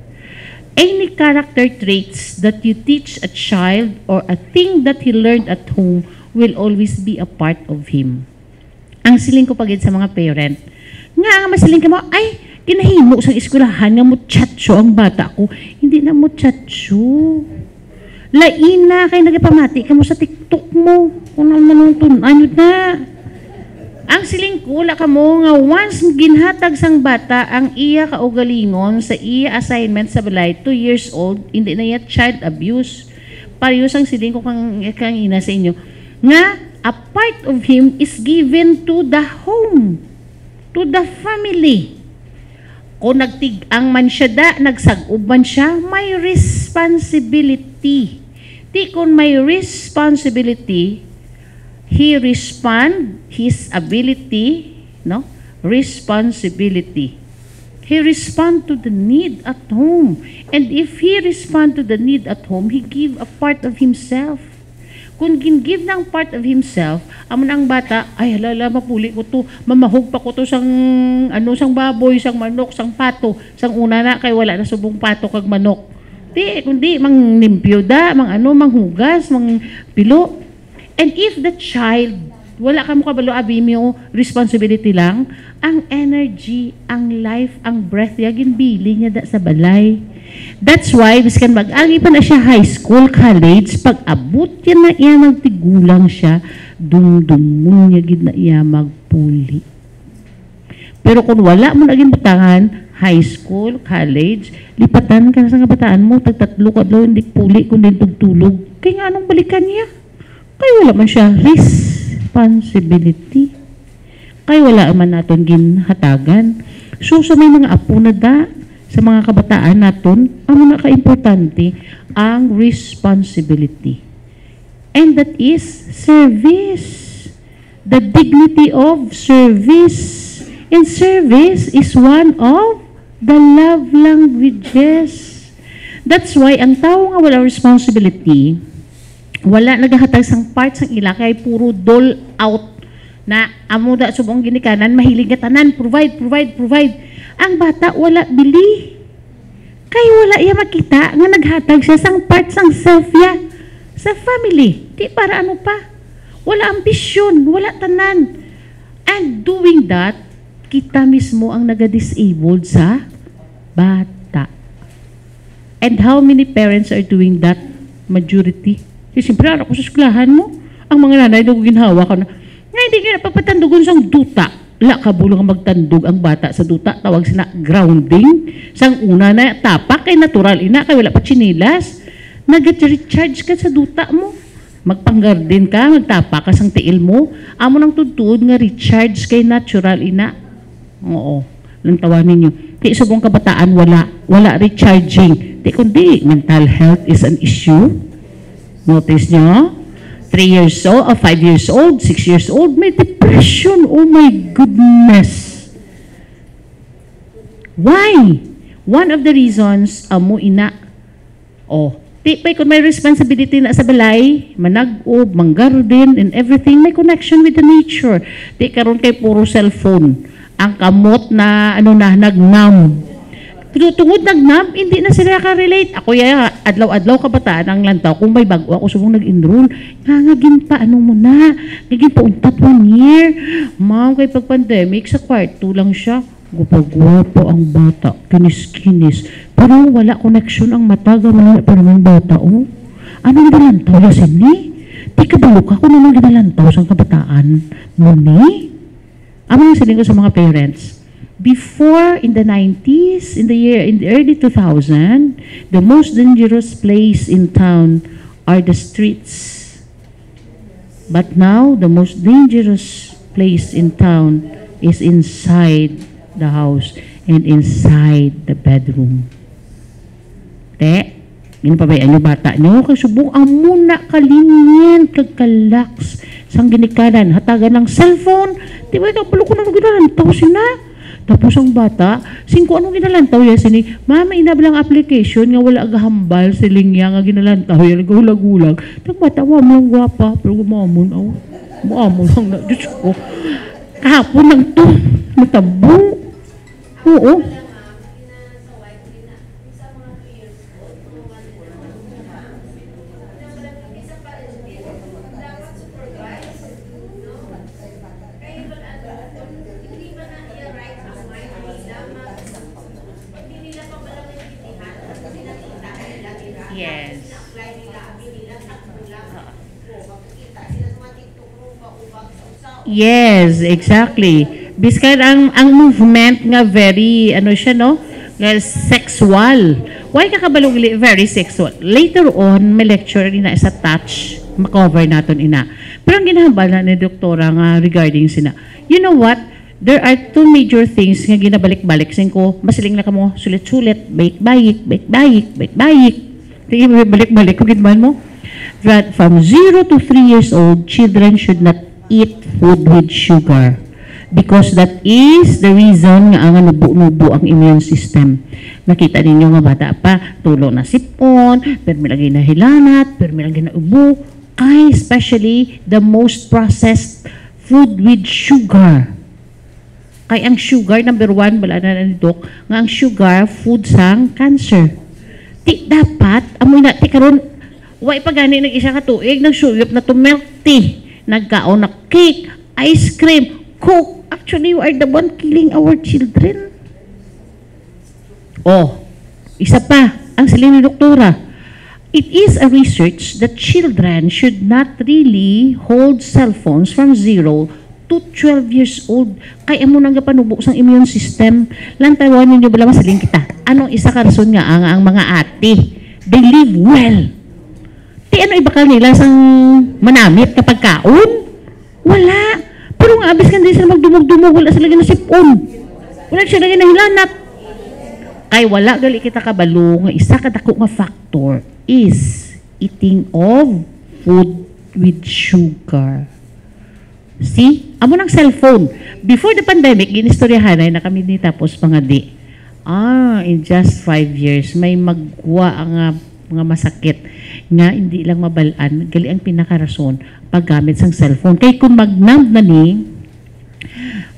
Any character traits that you teach a child or a thing that he learned at home will always be a part of him. Ang siling ko pagid sa mga parent, nga ang masiling ka mo, ay, kinahimo sa eskwelahan nga mo chatso ang bata ko. Hindi na mo chatso. Lain na kay nagapamati ka mo sa TikTok mo. Kung ano manong ano na. Ang siling kula ka mo nga once ginhatag sang bata ang iya kaugalingon sa iya assignment sa balay 2 years old, hindi na iya child abuse. Pareho sang siling ko kang, kang ina sa inyo. Nga, a part of him is given to the home, to the family. Kung nagtigang man siya da, nagsag-ub siya, may responsibility. Di kung may responsibility, he respond his ability, no? Responsibility. He respond to the need at home. And if he respond to the need at home, he give a part of himself. Kung gin-give ng part of himself, amon ang bata, ay halala, mapuli ko to, mamahog pa ko to sang, ano, sang baboy, sang manok, sang pato, sang una na, kay wala na subong pato kag manok. Di, kundi, mang limpyo da, mang ano, mang hugas, mang pilo. And if the child, wala ka mo kabalo abimyo, responsibility lang, ang energy, ang life, ang breath, yagin bili niya da sa balay. That's why, biskan mag-agi pa na siya high school, college, pag abot yan na iya magtigulang siya, dumdumon niya gid na iya magpuli. Pero kung wala mo naging butangan, high school, college, lipatan ka sa kabataan mo, tagtatlo ka daw, hindi puli, kundi tugtulog. Kaya nga anong balikan niya? Kaya wala man siya responsibility. Kaya wala man naton ginhatagan. So sa may mga apo na da, sa mga kabataan naton, ang mga ka-importante, ang responsibility. And that is service. The dignity of service. And service is one of the love languages. That's why ang tao nga wala responsibility, wala nagahatag sang parts ang ila kay puro dole out na amo da subong ginikanan mahilig nga tanan provide provide provide ang bata wala bili kay wala iya makita nga naghatag siya sang parts sang self ya sa family di para ano pa Wala ambisyon, wala tanan. And doing that, kita mismo ang naga-disabled sa bata. And how many parents are doing that? Majority. Kasi siyempre, anak ko sa eskwelahan mo. Ang mga nanay, nung ginhawa ka na, nga hindi ka napapatandugon sang duta. La kabulong magtandog ang bata sa duta. Tawag sina grounding. Sang una na tapak kay natural ina kay wala pa chinilas. Nag-recharge ka sa duta mo. Magpanggarden ka, magtapa ka sang tiil mo. Amo nang tudtuod nga recharge kay natural ina. Oo. Nang tawanin niyo. Di sa buong kabataan wala wala recharging. Di kundi mental health is an issue. Notice nyo? 3 years old, or 5 years old, 6 years old, may depression. Oh my goodness. Why? One of the reasons, amo ina, oh, di pa kung may responsibility na sa balay, manag-ob, manggarden, and everything, may connection with the nature. Di karon kay puro cellphone. Ang kamot na, ano na, nagnam. Tungod nagnam, hindi na sila ka-relate. Ako ya, adlaw-adlaw kabataan ang lantaw. Kung may bago ako subong nag-enroll, nga nga gin pa, ano mo na, gagin pa untat one year. Ma'am, kay pag-pandemic, sa kwarto lang siya. Gupagwapo ang bata, kinis-kinis. Pero wala connection ang mata, gano'n pa naman bata, oh. Anong gilantaw ya ni? Di ka balok ako naman ginalantaw sa kabataan mo ni? Ano yung sabihin ko sa mga parents? Before, in the 90s, in the year, in the early 2000, the most dangerous place in town are the streets. But now, the most dangerous place in town is inside the house and inside the bedroom. Te, ba yung bata nyo? Kasubong ang muna kalinyan, kagkalax, sang ginikanan, hatagan ng cellphone, di ba ikaw, ko na nagdalantaw sila. Tapos ang bata, singko anong ginalantaw yan sini? Mama, inabalang application nga wala agahambal si Lingya nga ginalantaw yan, naghulag-hulag. Tag bata, wa mo lang gwapa, pero gumamon, aw. Muamon lang na, Diyos ko. Kahapon lang to, natabo. Oo. Yes, exactly. Biskan ang ang movement nga very ano siya no? Nga sexual. Why ka kabalong li- very sexual? Later on, may lecture ina sa touch, makover naton ina. Pero ang ginahambala ni doktora nga regarding sina. You know what? There are two major things nga ginabalik-balik sin ko. Masiling na kamo sulit-sulit, balik-balik, balik-balik, balik-balik. Tingin mo balik-balik kung mo. That from 0 to 3 years old, children should not eat food with sugar because that is the reason nga ang nubo-nubo ang immune system. Nakita ninyo nga bata pa, tulo na sipon, pero may lagi na hilanat, pero may lagi na ubo, ay especially the most processed food with sugar. Kay ang sugar, number one, wala na ni Doc, nga ang sugar, food sang cancer. Ti dapat, amoy na, ti karon, wa ipagani ng isa ka tuig, nagsuyop na to milk tea, nagkaon na cake, ice cream, coke. Actually, you are the one killing our children. Oh, isa pa, ang sabi ni doktora, it is a research that children should not really hold cell phones from zero to 12 years old. Kaya mo nang panubo sa immune system. Lantawan ninyo bala masaling kita. Anong isa ka rason nga ang, ang mga ate? They live well. Ti ano iba ka nila sang manamit kapag kaon? Wala. Pero nga abis kan di sila magdumog-dumog, wala sila ginasipon. Wala sila ginahilanat. Kay wala gali kita kabalo nga isa ka dako nga factor is eating of food with sugar. See? Amo ng cellphone. Before the pandemic, ginistoryahan na kami ni tapos mga di. Ah, in just five years, may magwa ang mga masakit nga hindi lang mabalaan. Gali ang pinakarason paggamit sang cellphone. Kay kung magnam na ni,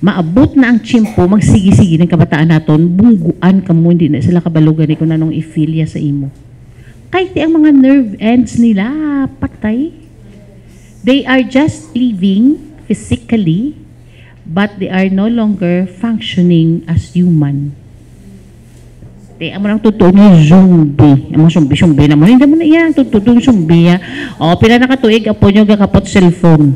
maabot na ang chimpo, magsigi-sigi ng kabataan naton, bungguan ka mo, hindi na sila kabalugan ni kung anong ifilia sa imo. Kahit ang mga nerve ends nila, patay. They are just living physically, but they are no longer functioning as human. Di, amo nang totoo ni zombie. Amo zombie, zombie naman. Hindi mo na yan, totoo zombie. ha. O, pila na katuig, apo nyo gakapot cellphone.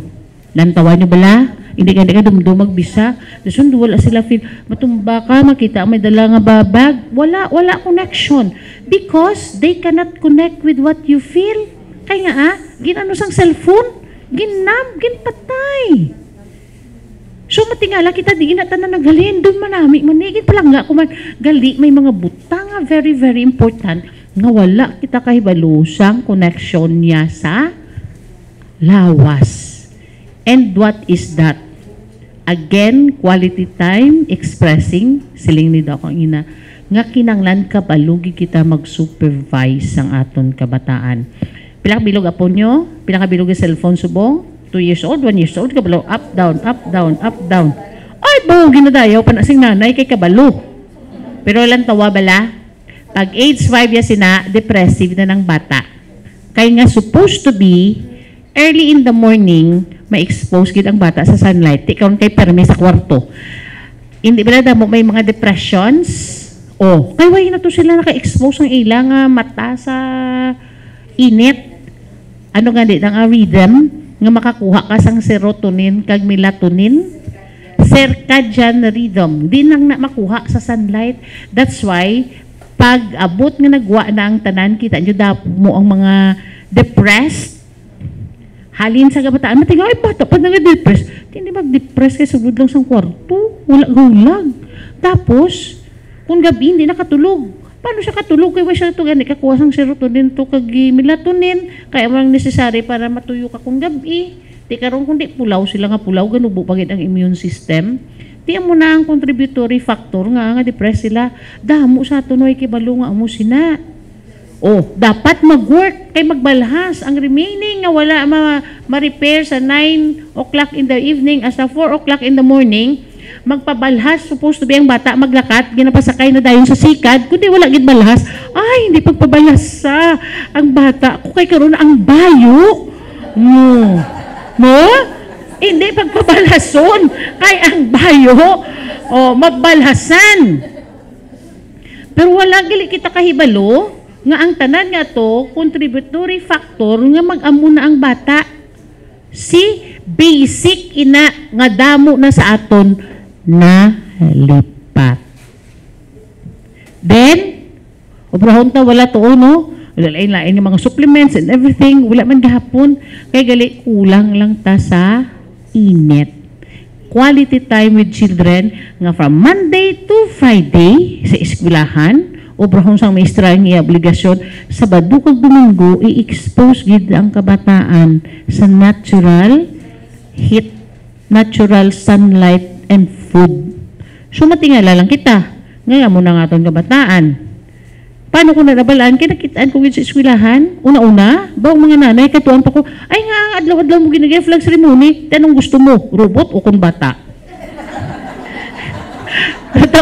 Lantawan nyo bala? Hindi ka, hindi ka dumdumag bisa. Dasun, wala sila feel. Matumba ka, makita, may dala nga babag. Wala, wala connection. Because they cannot connect with what you feel. Kaya nga, ah, ginano sang cellphone, ginam, ginpatay. So matingala kita di ina tanan nagalin doon manami manigin pa lang nga kuman gali may mga butang nga very very important nga wala kita kahibalo sang connection niya sa lawas. And what is that? Again, quality time expressing siling ni daw kang ina nga kinanglan ka balugi kita mag-supervise ang aton kabataan. Pila bilog apo nyo? Pila ka bilog cellphone subong? 2 years old, 1 years old, kabalo, up, down, up, down, up, down. Ay, bawo, ginadayaw, panasing nanay kay kabalo. Pero lang tawa bala, pag age 5 ya sina, depressive na ng bata. Kaya nga supposed to be, early in the morning, ma-expose gid ang bata sa sunlight. Ikaw kay permi sa kwarto. Hindi ba na mo may mga depressions? Oh, kay way na to sila naka-expose ang ilang nga mata sa init. Ano nga di nang rhythm nga makakuha ka sang serotonin kag melatonin? Circadian rhythm. Di nang na makuha sa sunlight. That's why pag abot nga nagwa na ang tanan kita nyo dapo mo ang mga depressed. Halin sa kabataan matingaw ay bata pa nga depressed. Hindi mag-depress kay sugod lang sang kwarto. Wala gulag tapos kung gabi hindi nakatulog paano siya katulog? Kay siya to gani? Kakuha sang serotonin to kag melatonin. Kaya mang necessary para matuyo ka kung gabi? Di karon kundi pulaw sila nga pulaw ganubo pagid ang immune system. Di mo na ang contributory factor nga nga depress sila. Damo sa tunoy kay balo nga amo sina. Oh, dapat mag-work kay magbalhas. Ang remaining nga wala ma, ma-repair sa 9 o'clock in the evening as sa 4 o'clock in the morning magpabalhas supposed to be ang bata maglakat ginapasakay na dayon sa sikad kundi wala gid balhas. Ay hindi pagpabalhas sa ang bata. Ko kay karon ang bayo. Mo. Mo? Hindi pagpabalason kay ang bayo. O magbalhasan. Pero wala gali kita kahibalo nga ang tanan nga to contributory factor nga mag-amo na ang bata. Si basic ina nga damo na sa aton na lipat then obrahon ta wala to no? Wala lain-lain yung mga supplements and everything. Wala man gahapon. Kay gali kulang lang ta sa init. Quality time with children nga from Monday to Friday sa eskwelahan obrahon sang maestra ang obligasyon. Sabado kag Domingo i-expose gid ang kabataan sa natural heat natural sunlight and food so matingala lang kita ngayon mo na nga itong kabataan Paano ko narabalaan? Kaya nakitaan ko sa eskwelahan. Una-una, ba mga nanay, katuan pa ko, ay nga, adlaw-adlaw mo ginagay flag ceremony. Tanong gusto mo, robot o kung bata?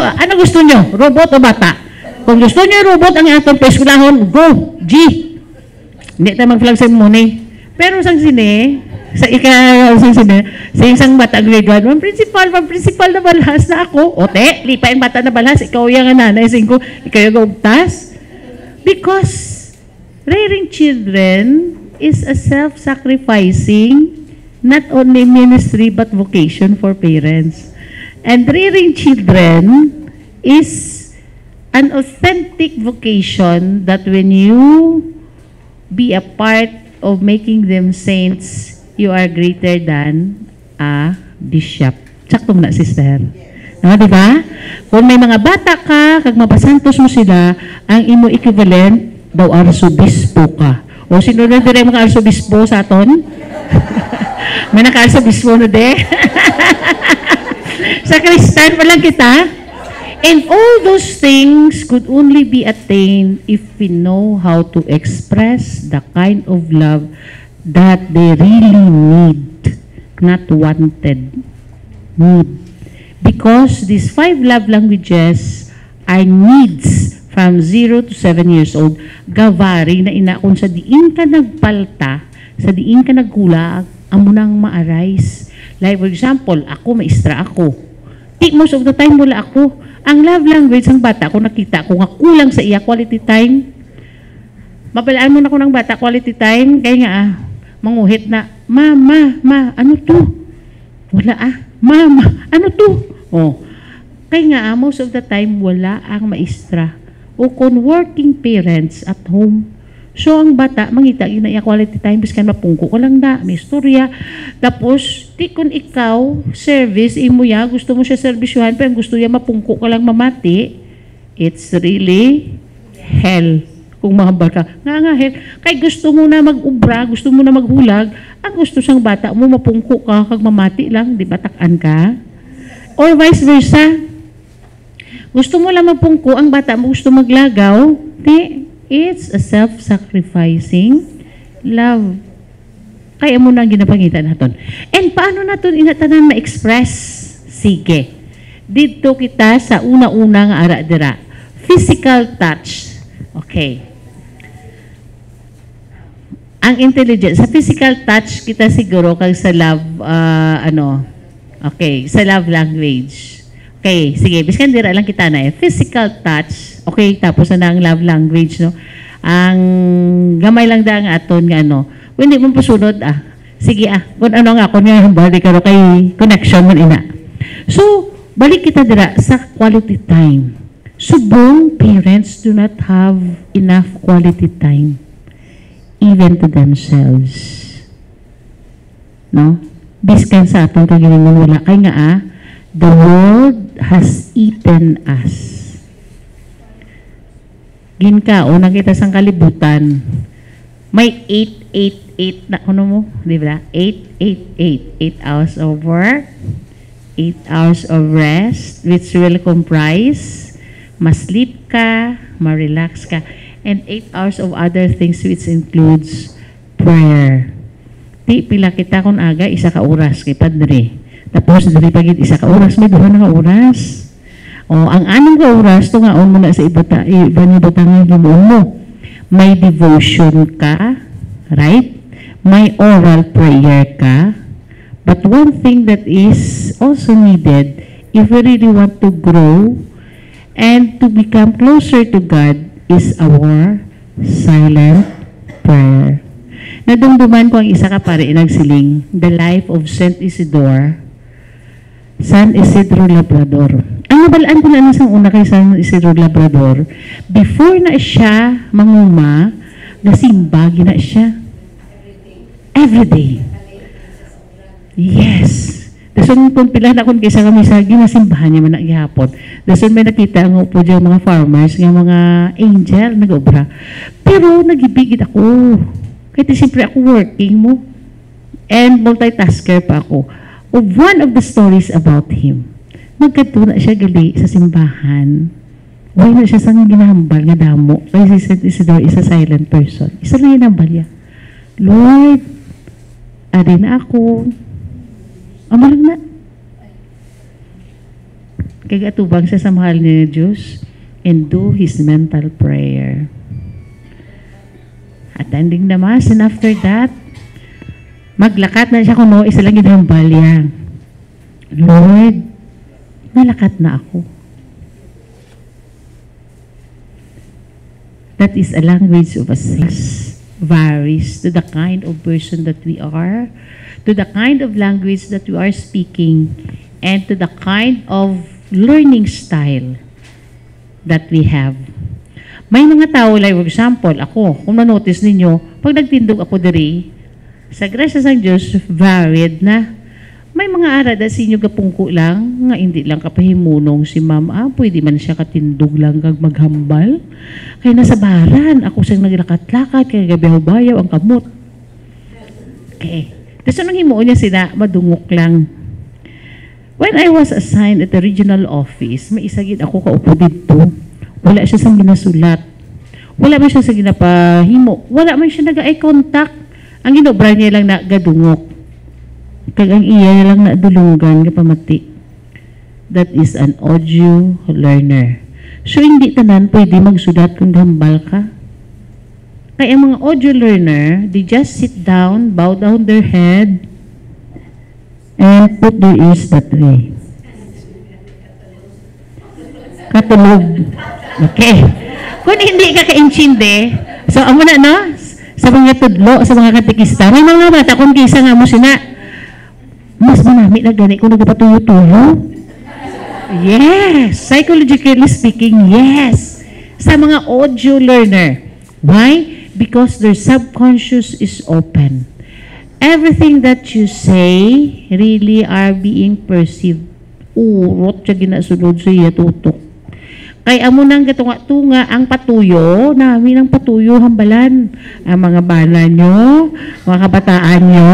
Ano gusto nyo? Robot o bata? Kung gusto nyo robot ang atong eskwelahon, go! G! Hindi tayo mag-flag ceremony. Pero sang sine, sa ika, sang sine, sa isang bata grade 1, ang principal, ang principal na balhas na ako, ote, lipa yung bata na balhas, ikaw yung nanay, singko, ikaw yung gugtas. Because rearing children is a self-sacrificing, not only ministry but vocation for parents. And rearing children is an authentic vocation that when you be a part of making them saints, you are greater than a bishop. Sakto na, sister. No, di ba? Kung may mga bata ka, kag mapasantos mo sila, ang imo equivalent daw arsobispo ka. O sino na dire mga arsobispo sa aton? may naka-arsobispo na de. sa Kristan pa lang kita. And all those things could only be attained if we know how to express the kind of love that they really need, not wanted. Need. Because these five love languages are needs from 0 to 7 years old. Gavari na ina kung sa diin ka nagpalta, sa diin ka nagkulag, amo nang ma-arise. Like for example, ako maestra ako. Di most of the time wala ako. Ang love language ng bata ko nakita ko nga kulang sa iya quality time. Mabalaan mo na ko ng bata quality time kaya nga ah, manguhit na, ma, ma, ano to? Wala ah, ma, ma, ano to? Oh, kaya nga ah, most of the time wala ang maestra o kung working parents at home So, ang bata, mangita yun na iya quality time, biskan mapungko ko lang na, may istorya. Tapos, di kung ikaw, service, imo ya, gusto mo siya servisyohan, pero gusto niya mapungko ka lang mamati, it's really hell. Kung mahambar ka, nga nga hell. Kay gusto mo na mag-ubra, gusto mo na maghulag, ang gusto sang bata mo, mapungko ka, kag mamati lang, di batakan ka. Or vice versa. Gusto mo lang mapungko, ang bata mo gusto maglagaw, di, It's a self-sacrificing love. Kaya mo na ginapangitan naton. And paano naton inatanan ma-express? Sige. Dito kita sa una-unang ara dira. Physical touch. Okay. Ang intelligence, sa physical touch kita siguro kag sa love, uh, ano, okay, sa love language. Okay, sige, biskan dira lang kita na eh. Physical touch, okay, tapos na ang love language, no? Ang gamay lang da ang aton nga ano. Hindi mo pasunod ah. Sige ah, kung ano nga kung nga balik ka kay connection mo ina. So, balik kita dira sa quality time. Subong parents do not have enough quality time even to themselves. No? Biskan sa atong kagalingon wala kay nga ah, The world has eaten us. Ginkao, nakita sang kalibutan. May 888 na kuno mo, di ba? 888. 8 hours of work, 8 hours of rest, which will comprise ma-sleep ka, ma-relax ka, and 8 hours of other things which includes prayer. Di pila kita kung aga, isa ka oras kay Padre. Tapos, dali pagit isa ka oras, may duha na ka oras. O, ang anong ka oras, to nga, mo na sa iba, ta, iba niya batang himuon mo. May devotion ka, right? May oral prayer ka. But one thing that is also needed, if we really want to grow and to become closer to God, is our silent prayer. Nadumduman ko ang isa ka pare nagsiling, The Life of Saint Isidore, San Isidro Labrador. Ang nabalaan ko na sa una kay San Isidro Labrador, before na siya manguma, nasimba, gina siya. Every day. Yes. Dason kung pila na kung kisa kami sa ginasimbahan niya man naghihapon. Dason may nakita ang upo dyan mga farmers, nga mga angel, nag-obra. Pero nagibigit ako. Kahit siyempre ako working mo. And multitasker pa ako of one of the stories about him. Magkadto na siya gali sa simbahan. Why na siya sa ginahambal nga damo. Kaya si St. Isidore is a silent person. Isa lang ginahambal niya. Lord, adi na ako. Amalang na. Kaya atubang siya sa mahal ni Diyos and do his mental prayer. Attending the Mass and after that, Maglakat na siya kuno, isa lang ginambal niya. Lord, nalakat na ako. That is a language of assess varies to the kind of person that we are, to the kind of language that we are speaking, and to the kind of learning style that we have. May mga tao, like for example, ako, kung na-notice ninyo, pag nagtindog ako diri, sa grasya sa Diyos, varied na. May mga ara da sinyo gapungko lang, nga hindi lang kapahimunong si ma'am, ah, pwede man siya katindog lang kag maghambal. Kaya nasa baran, ako siyang naglakat-lakat, kaya gabi bayaw ang kamot. Okay. Anong himuon niya sila, madungok lang. When I was assigned at the regional office, may isagid ako kaupo dito. Wala siya sa ginasulat. Wala man siya sa ginapahimo. Wala man siya nag-eye contact. Ang ginobra niya lang na gadungok. Kag ang iya lang na dulungan nga pamati. That is an audio learner. So, hindi tanan pwede magsudat kung hambal ka. Kaya mga audio learner, they just sit down, bow down their head, and put their ears that way. Katulog. Okay. Kung hindi ka kaintindi, so amo na no? Sa mga tudlo, sa mga katikista, may mga bata kung kisa nga mo sina, mas manami na gani kung nagpatuyo-tuyo. Yes, psychologically speaking, yes. Sa mga audio learner. Why? Because their subconscious is open. Everything that you say really are being perceived. Urot siya ginasunod sa iya tutok. Kay amo nang gatunga-tunga ang patuyo, namin ang patuyo hambalan. Ang mga bala nyo, mga kabataan nyo.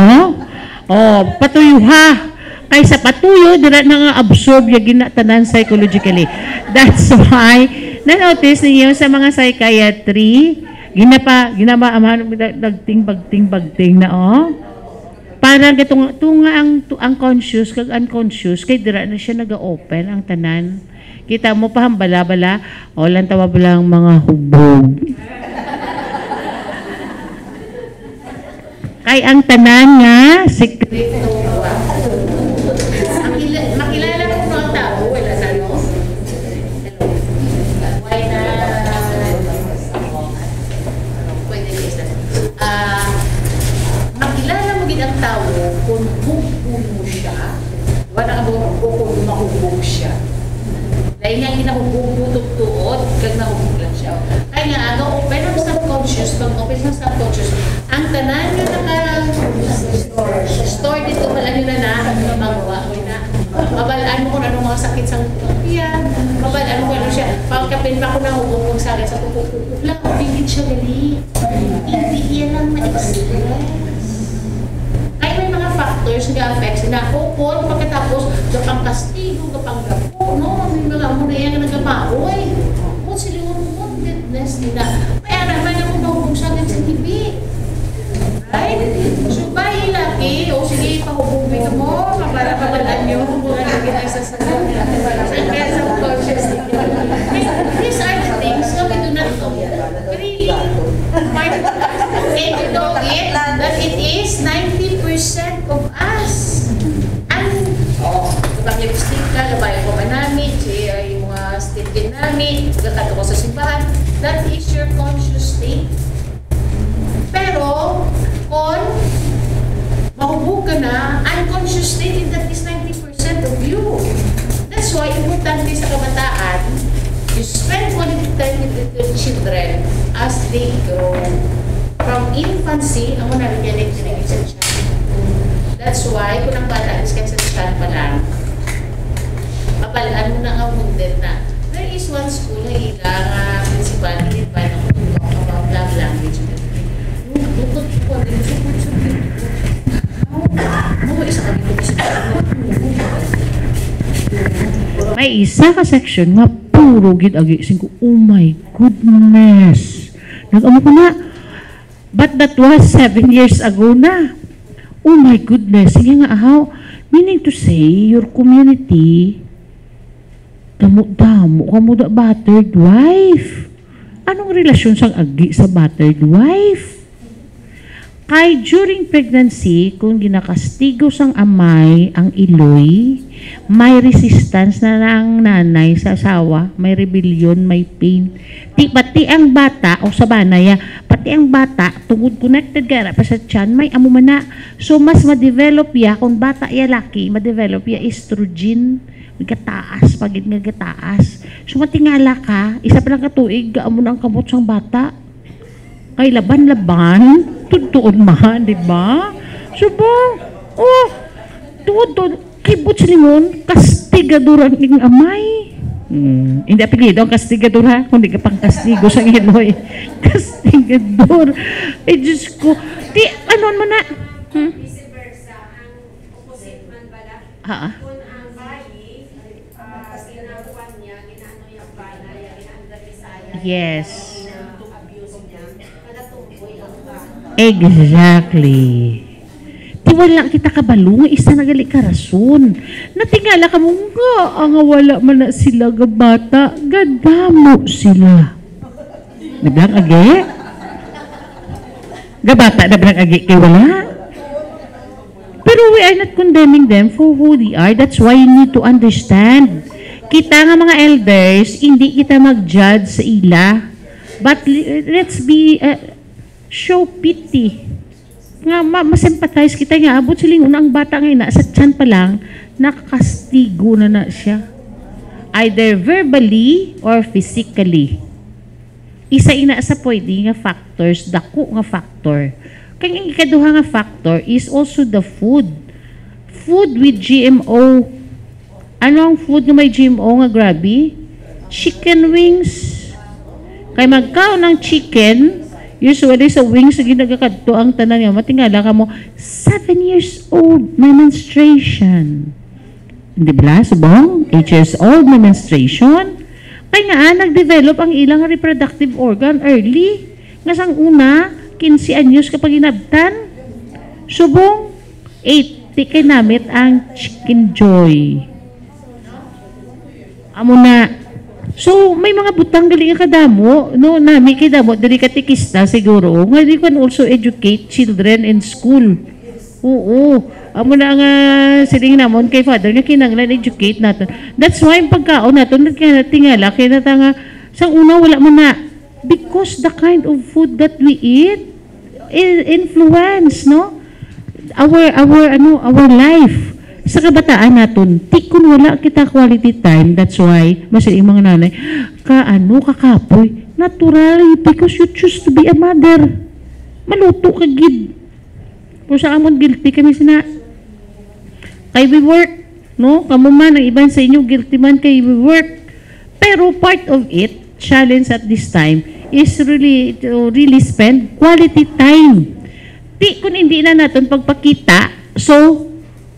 Oh, patuyo ha. Kay sa patuyo, dira na nga absorb yung ginatanan psychologically. That's why, na-notice ninyo sa mga psychiatry, ginapa, ginaba, amano, dagting, bagting, bagting na, oh. Para gatong tunga ang tu- ang conscious kag unconscious kay dira na siya naga-open ang tanan. Kita mo pa bala-bala o lang tawa bala ang mga hubog. kay ang tanan nga sekreto. Makila- makilala mo no ang tao, wala sa no? Hello. Why na... Pwede isa. Ah, makilala mo gid ang tao kung hubog mo siya. Wala ka mo kung mahubog siya. Dahil nga ginahubog mo tutuot, kag nahubog lang siya. Kaya nga, aga open ang subconscious, pag open ang subconscious, ang tanan nga naka store dito, wala nyo na na, magawa mo na. Mabalaan mo kung anong mga sakit sa yan. Mabalaan mo kung ano siya. Pagkapin pa ko na hubog sa akin sa pupupupuk lang, hindi siya gali. Hindi yan lang ma-express. Ay may mga factors nga affect sila. Kupon, pagkatapos, gapang kastigo, gapang gapo, no? May mga muna yan na nagamaoy. Kung sila mo, goodness nila. Kaya naman ako mahubog sa akin sa TV. Right? So, bayi laki, o sige, pahubugin mo, para kabalaan nyo, kung ano kita sa sagot. So, kaya sa conscious. These are the things that we do not know. Really, part of us. And you know it, that it is 90% of us. Ang, oh, kapag lipstick ka, labayan ko manamit, siya yung mga stick din namin, pagkakato ko sa simbahan, that is your conscious state. Pero, kung mahubog ka na, unconscious state, that is 90% of you. That's why, importante sa kabataan, you spend quality time with the children as they grow. From infancy, ang muna rin yan sa child. That's why, kung ang bata is kasi sa child pa lang, kapalaan mo na ang mundin na. There is one school na ilang uh, principal, hindi pa na kung about love language. Bukod ko rin, support sa Mo isa ko sa May isa ka section nga puro gid agi ko. Oh my goodness. Nag-amo ko na. But that was seven years ago na. Oh my goodness. Sige nga, how? Meaning to say, your community, damo-damo, kamo da battered wife. Anong relasyon sang agi sa battered wife? Kay during pregnancy, kung ginakastigo sang amay ang iloy, may resistance na ng nanay sa asawa, may rebellion, may pain. Ti, pati ang bata, o sa banaya, pati ang bata, tungod connected ka na pa sa tiyan, may amo man na. So, mas ma-develop ya, kung bata ya laki, ma-develop ya estrogen, gataas, pagit nga gataas. So, matingala ka, isa pa lang katuig, gaamo na ang kamot sang bata kay laban-laban, tutuon man, di ba? So ba, oh, tuod kay Butch Limon, kastigaduran ng amay. Hmm. Hindi apelido ang kastigador ha, kundi ka pang kastigo sa Iloy. Kastigador. Eh, Diyos ko. Di, ano man na? Hmm? vice versa, ang opposite man bala, Ha? kung ang bayi, uh, ginakuan niya, ginaano yung bala, ginaanda Bisaya, Yes. abuse niya, nagatumboy ang bata. Exactly. Di wala kita kabalo nga isa nagali ka rason. Natingala ka mo nga, ang wala man na sila ga bata, gadamo sila. Nablang agi? Ga bata, nablang agi kay wala? Pero we are not condemning them for who they are. That's why you need to understand. Kita nga mga elders, hindi kita mag-judge sa ila. But let's be, uh, show pity. Nga, ma- masympathize kita nga, abot siling unang bata ngayon na sa tiyan pa lang, nakakastigo na na siya. Either verbally or physically. Isa ina sa pwede nga factors, dako nga factor. Kaya ang ikaduha nga factor is also the food. Food with GMO. Ano ang food nga may GMO nga grabe? Chicken wings. Kay magkaon ng chicken, usually sa wings sa ginagakadto ang tanan niya, matingala ka mo, 7 years old na menstruation. Hindi ba? Subong? 8 years old menstruation. Kaya nga, ah, nag-develop ang ilang reproductive organ early. Nga sang una, 15 anyos kapag inabtan. Subong, 8. Di kay namit ang chicken joy. Amo na. So, may mga butang gali nga kadamo, no, nami kay damo, dali ka tikista siguro. Nga di can also educate children in school. Oo. Amo na nga siling namon kay father nga kinanglan educate natin. That's why ang pagkaon natin kaya tingala kay nata nga sa una wala man na because the kind of food that we eat influence no our our ano our life sa kabataan naton tikon wala kita quality time that's why masiling mga nanay ka ano kakapoy. Naturally because you choose to be a mother. Maluto ka gid. Kung sa amon guilty kami sina. Kay we work no? Kamo man ang iban sa inyo guilty man kay we work. Pero part of it challenge at this time is really to really spend quality time. Di, kung hindi na natin pagpakita, so,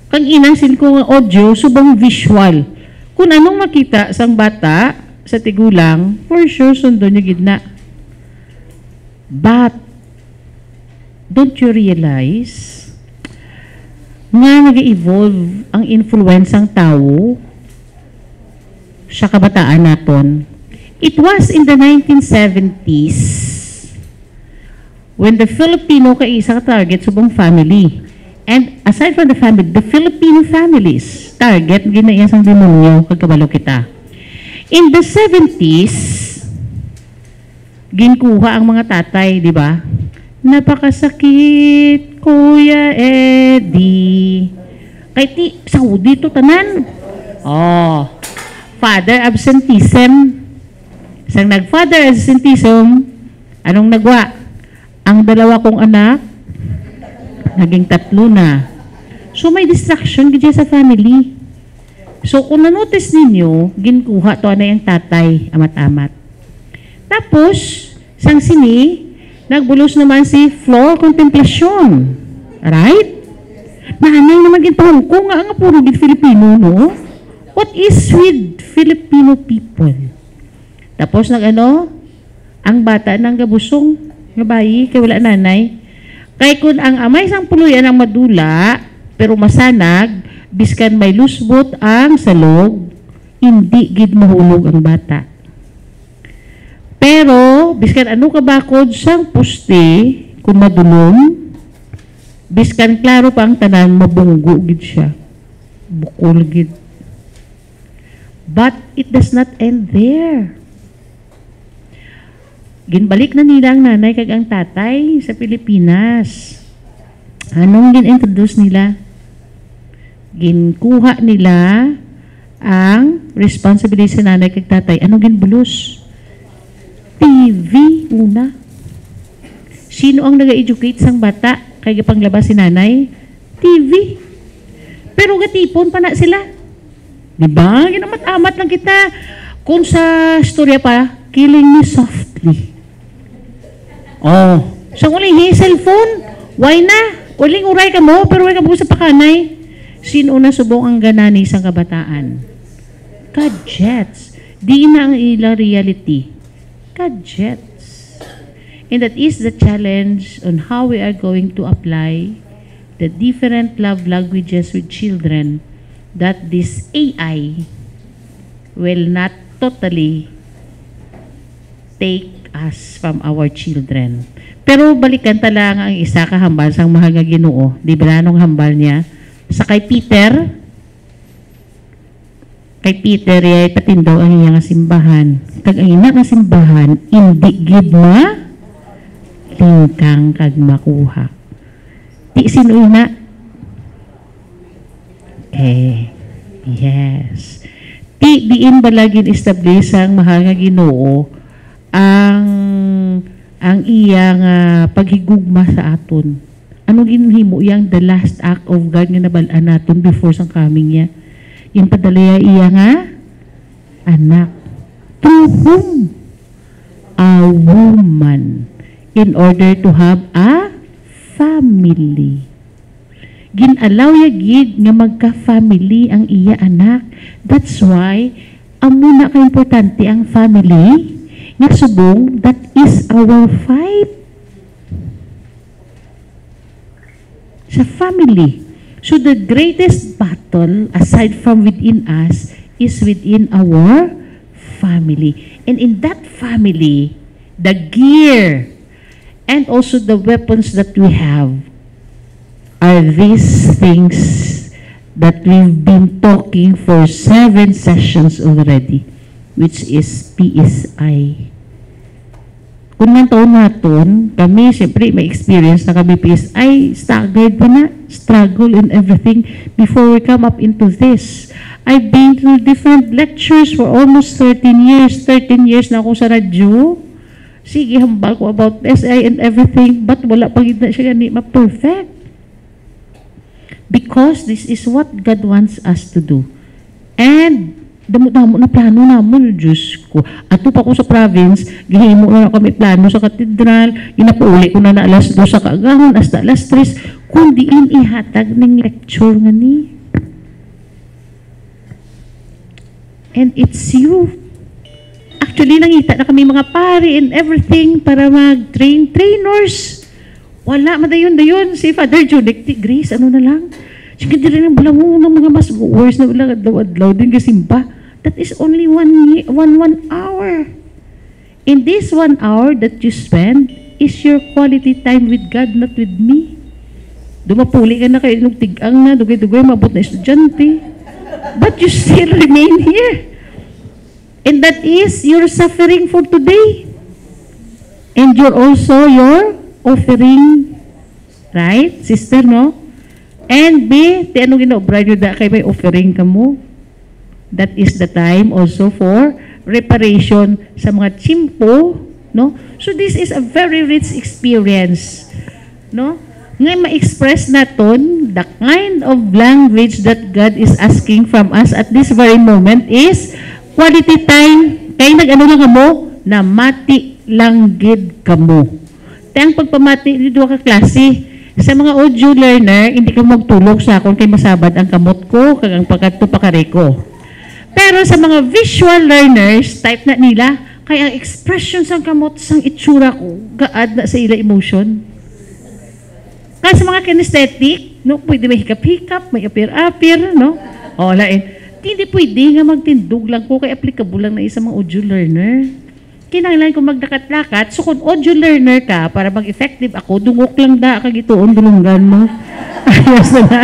kang inang sin ko nga audio, subang visual. Kung anong makita sang bata sa tigulang, for sure, sundo niya gidna. But, don't you realize nga nag-evolve ang influence ng tao sa kabataan naton. It was in the 1970s when the Filipino kay isa ka target subong family. And aside from the family, the Filipino families target ginaya sang demonyo kagkabalo kita. In the 70s, ginkuha ang mga tatay, di ba? Napakasakit, Kuya Eddie. Kay ti, Saudi to tanan. Oh, father absenteeism. Isang nag-father absenteeism, anong nagwa? Ang dalawa kong anak, naging tatlo na. So may distraction gid sa family. So kung na-notice ninyo, ginkuha to na yung tatay, amat-amat. Tapos, sang sini, nagbulos naman si floor contemplation. Right? Nanay naman ginpahong ko nga nga puro gid Filipino, no? What is with Filipino people? Tapos nag ano, ang bata nang gabusong, nga bayi, kay wala nanay. Kay kun ang amay sang puluyan ang madula, pero masanag, biskan may lusbot ang salog, hindi gid mahulog ang bata. Pero, biskan ano ka bakod sang puste, kung madulong, biskan klaro pa ang tanan, mabunggo gid siya. Bukol gid. But it does not end there. Ginbalik na nila ang nanay kag ang tatay sa Pilipinas. Anong gin-introduce nila? Ginkuha nila ang responsibility sa nanay kag tatay. Anong ginbulos? TV una. Sino ang nag-educate sang bata kay panglabas si nanay? TV. Pero gatipon pa na sila. Di ba? Ginamat-amat lang kita. Kung sa storya pa, killing me softly. Oh. Sa uling hi, cellphone. Why na? Uling uray ka mo, pero why ka mo sa pakanay. Sino na subong ang ganani sa kabataan? Gadgets. Di na ang ila reality. Gadgets. And that is the challenge on how we are going to apply the different love languages with children that this AI will not totally take us from our children. Pero balikan ta lang ang isa ka hambal sang mahal nga Ginoo. Di ba nung hambal niya? Sa kay Peter, kay Peter ay patindaw ang iyang simbahan. Kag ang ina nga simbahan, hindi gid na lingkang kag makuha. Di sino ina? Eh, yes. Ti diin balagin establish ang mahal nga Ginoo ang ang iyang ah, paghigugma sa aton. Ano ginhimo iyang the last act of God nga nabal-an naton before sang coming niya? Yung padalaya iya nga anak. To whom? A woman in order to have a family. Ginalaw ya gid nga magka-family ang iya anak. That's why amo na ka importante ang family nga subong that is our fight sa family. So the greatest battle aside from within us is within our family. And in that family, the gear and also the weapons that we have are these things that we've been talking for seven sessions already, which is PSI. Kung man taon naton, kami, siyempre, may experience na kami PSI, staggered pa na, struggle in everything before we come up into this. I've been through different lectures for almost 13 years. 13 years na ako sa radyo. Sige, hambal ko about SI and everything, but wala pa gid siya gani ma-perfect. Because this is what God wants us to do. And, damo-damo na plano namon, Diyos ko. Ato pa ko sa province, gihimo na kami plano sa katedral, ginapauli ko na na alas 2 sa kaagahon, hasta alas 3, kundi in ihatag ng lecture nga ni. And it's you. Actually, nangita na kami mga pari and everything para mag-train trainers. Wala, madayon-dayon. Si Father ti Grace, ano na lang. Sige, di rin ang balango ng mga mas words na wala adlaw-adlaw din kasimba. That is only one, one, one hour. In this one hour that you spend is your quality time with God, not with me. Dumapuli ka na kayo nung tigang na, dugay-dugay, mabot na estudyante. But you still remain here. And that is your suffering for today. And you're also your offering. Right, sister, no? And B, ti ano ginaobra nyo da kay may offering ka mo? That is the time also for reparation sa mga chimpo, no? So this is a very rich experience, no? Nga ma-express naton the kind of language that God is asking from us at this very moment is quality time kay nag-ano lang kamo na mati lang gid kamo. Tayang pagpamati dito ka klase sa mga audio learner, hindi ka magtulog sa akon kay masabad ang kamot ko kag ang pagkadto pakare ko. Pero sa mga visual learners, type na nila, kay ang expression sang kamot sang itsura ko, gaad na sa ila emotion. Kaya sa mga kinesthetic, no, pwede may hikap-hikap, may apir-apir, no? O, lain. Hindi pwede nga magtindog lang ko kay applicable lang na isa mga audio learner. Kinanglan ko magdakat-lakat, so kung audio learner ka, para mag-effective ako, dungok lang da, kagituon, dulunggan mo. Ayos na na.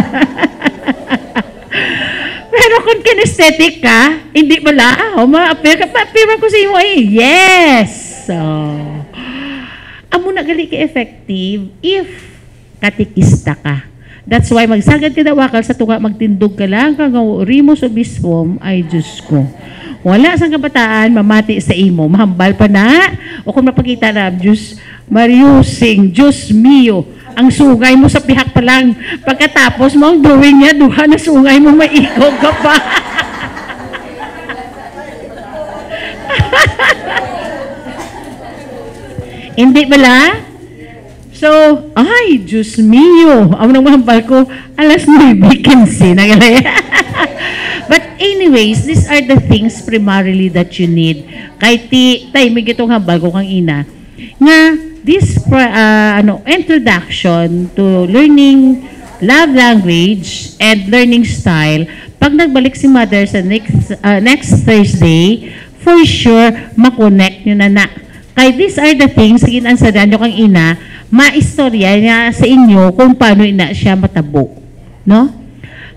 Pero kung kinesthetic ka, hindi wala, oh, ma-appear ka, ma-appear ko sa imo eh. Yes! So, amo na gali ka effective if katikista ka. That's why magsagad ka na wakal sa tuka, magtindog ka lang, kang rimos o biswom, ay Diyos ko. Wala sang kabataan, mamati sa imo. Mahambal pa na. O kung mapakita na, Diyos, Mariusing, Diyos mio, ang sungay mo sa pihak pa lang. Pagkatapos mo, ang drawing niya, duha na sungay mo, maikaw ka pa. Hindi bala? So, ay, Diyos mio. Ang nang mahambal ko, alas 9.15 na But anyways, these are the things primarily that you need. Kahit ti, tay, may gitong hambal ko kang ina. Nga, this uh, ano, introduction to learning love language and learning style, pag nagbalik si mother sa next, uh, next Thursday, for sure, makonect nyo na na. Kay these are the things, ginansadan nyo kang ina, maistorya niya sa inyo kung paano ina siya matabo. No?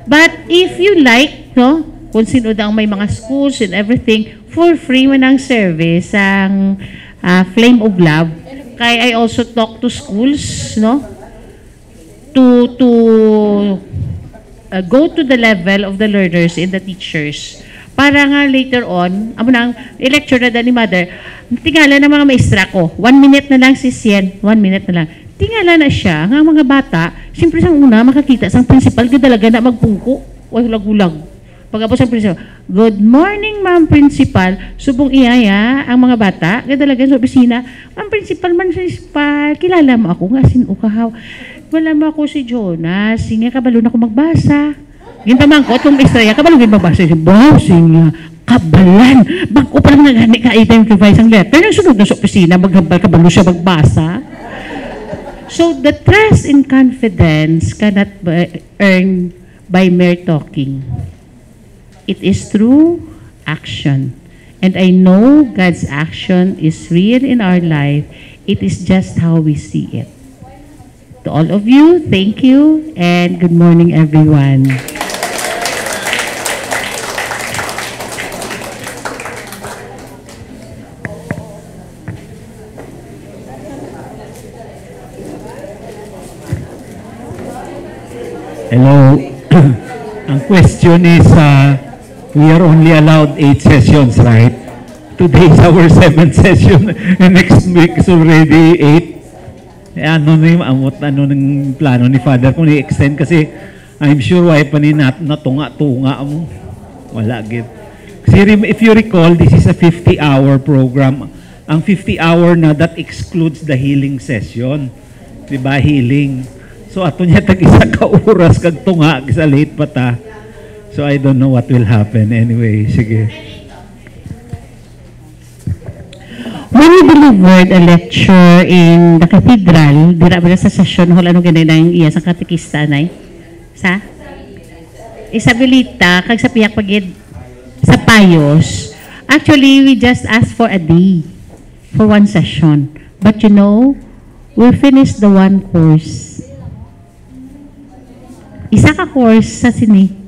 But if you like, no, kung sino daw may mga schools and everything, for free man ang service ang ah, Flame of Love. I also talk to schools, no, to to uh, go to the level of the learners and the teachers para nga later on, amo nang i-lecture na ni mother, tingala na mga maestra ko, one minute na lang si Sien, one minute na lang. Tingala na siya, nga mga bata, siyempre sang una, makakita sang principal, kadalaga na magpungko, o lagulag. Pagkapos ang principal, Good morning, ma'am principal. Subong iyaya ang mga bata, kadalaga sa opisina, ma'am principal, ma'am principal, kilala mo ako nga, sin ukahaw. Wala mo ako si Jonas, sige kabalo na ako magbasa. Gintamang ko, itong Israel, kabalo gin magbasa wow, singa, kabalan. Bago pa lang nagani ka identify ang letter, nang sunod na sa opisina, maghambal kabalo siya magbasa. So the trust and confidence cannot be earned by mere talking. It is through action. And I know God's action is real in our life. It is just how we see it. To all of you, thank you and good morning everyone. Hello. Ang question is, uh, we are only allowed eight sessions, right? Today is our seventh session. And next week is already eight. Eh, ano na yung amot, ano ng plano ni Father kung i-extend kasi I'm sure why pa ni nat natunga-tunga mo. Wala gid. Kasi if you recall, this is a 50-hour program. Ang 50-hour na, that excludes the healing session. Di ba? Healing. So ato niya tag isa ka oras kag tunga sa late pa ta. So I don't know what will happen anyway. Sige. When we delivered a lecture in the cathedral, dira ba na sa session hall, ano ganun ang iya sa katekista, nay? Sa? Isabelita, kag sa piyak pagid sa payos. Actually, we just asked for a day for one session. But you know, we finished the one course. Isa ka course sa sini.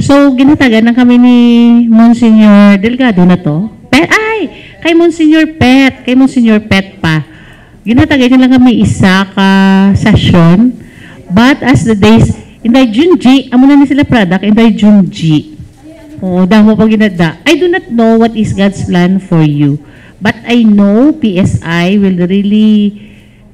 So, ginatagan na kami ni Monsignor Delgado na to. Pet, ay! Kay Monsignor Pet. Kay Monsignor Pet pa. Ginatagan niya lang kami isa ka session. But as the days, Inday Junji, amo na ni sila product, Inday Junji. Oo, damo pa ginada. I do not know what is God's plan for you. But I know PSI will really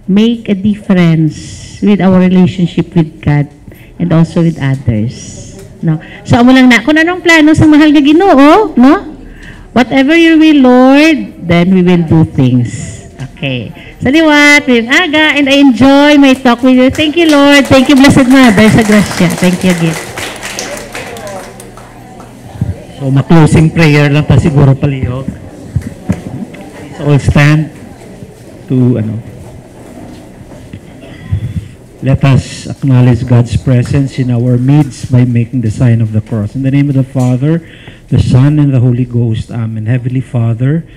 make a difference with our relationship with God and also with others. No? So, amo lang na, kung anong plano sa mahal nga ginoo, no? Whatever your will, Lord, then we will do things. Okay. Sa liwat, with aga, and I enjoy my talk with you. Thank you, Lord. Thank you, Blessed Mother, sa grasya. Thank you again. So ma-closing prayer lang ta siguro palihog. Please all stand to ano Let us acknowledge God's presence in our midst by making the sign of the cross. In the name of the Father, the Son, and the Holy Ghost. Amen. Heavenly Father,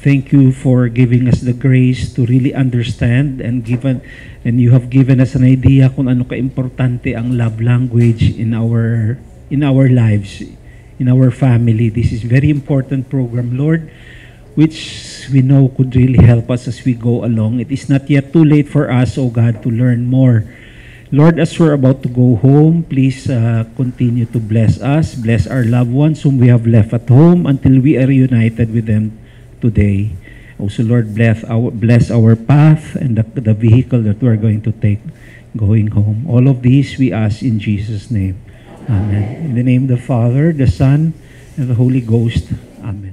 thank you for giving us the grace to really understand and given and you have given us an idea kung ano ka-importante ang love language in our in our lives, in our family. This is very important program, Lord which we know could really help us as we go along. It is not yet too late for us, O God, to learn more. Lord, as we're about to go home, please uh, continue to bless us, bless our loved ones whom we have left at home until we are united with them today. Also, Lord, bless our, bless our path and the, the vehicle that we're going to take going home. All of these we ask in Jesus' name. Amen. In the name of the Father, the Son, and the Holy Ghost. Amen.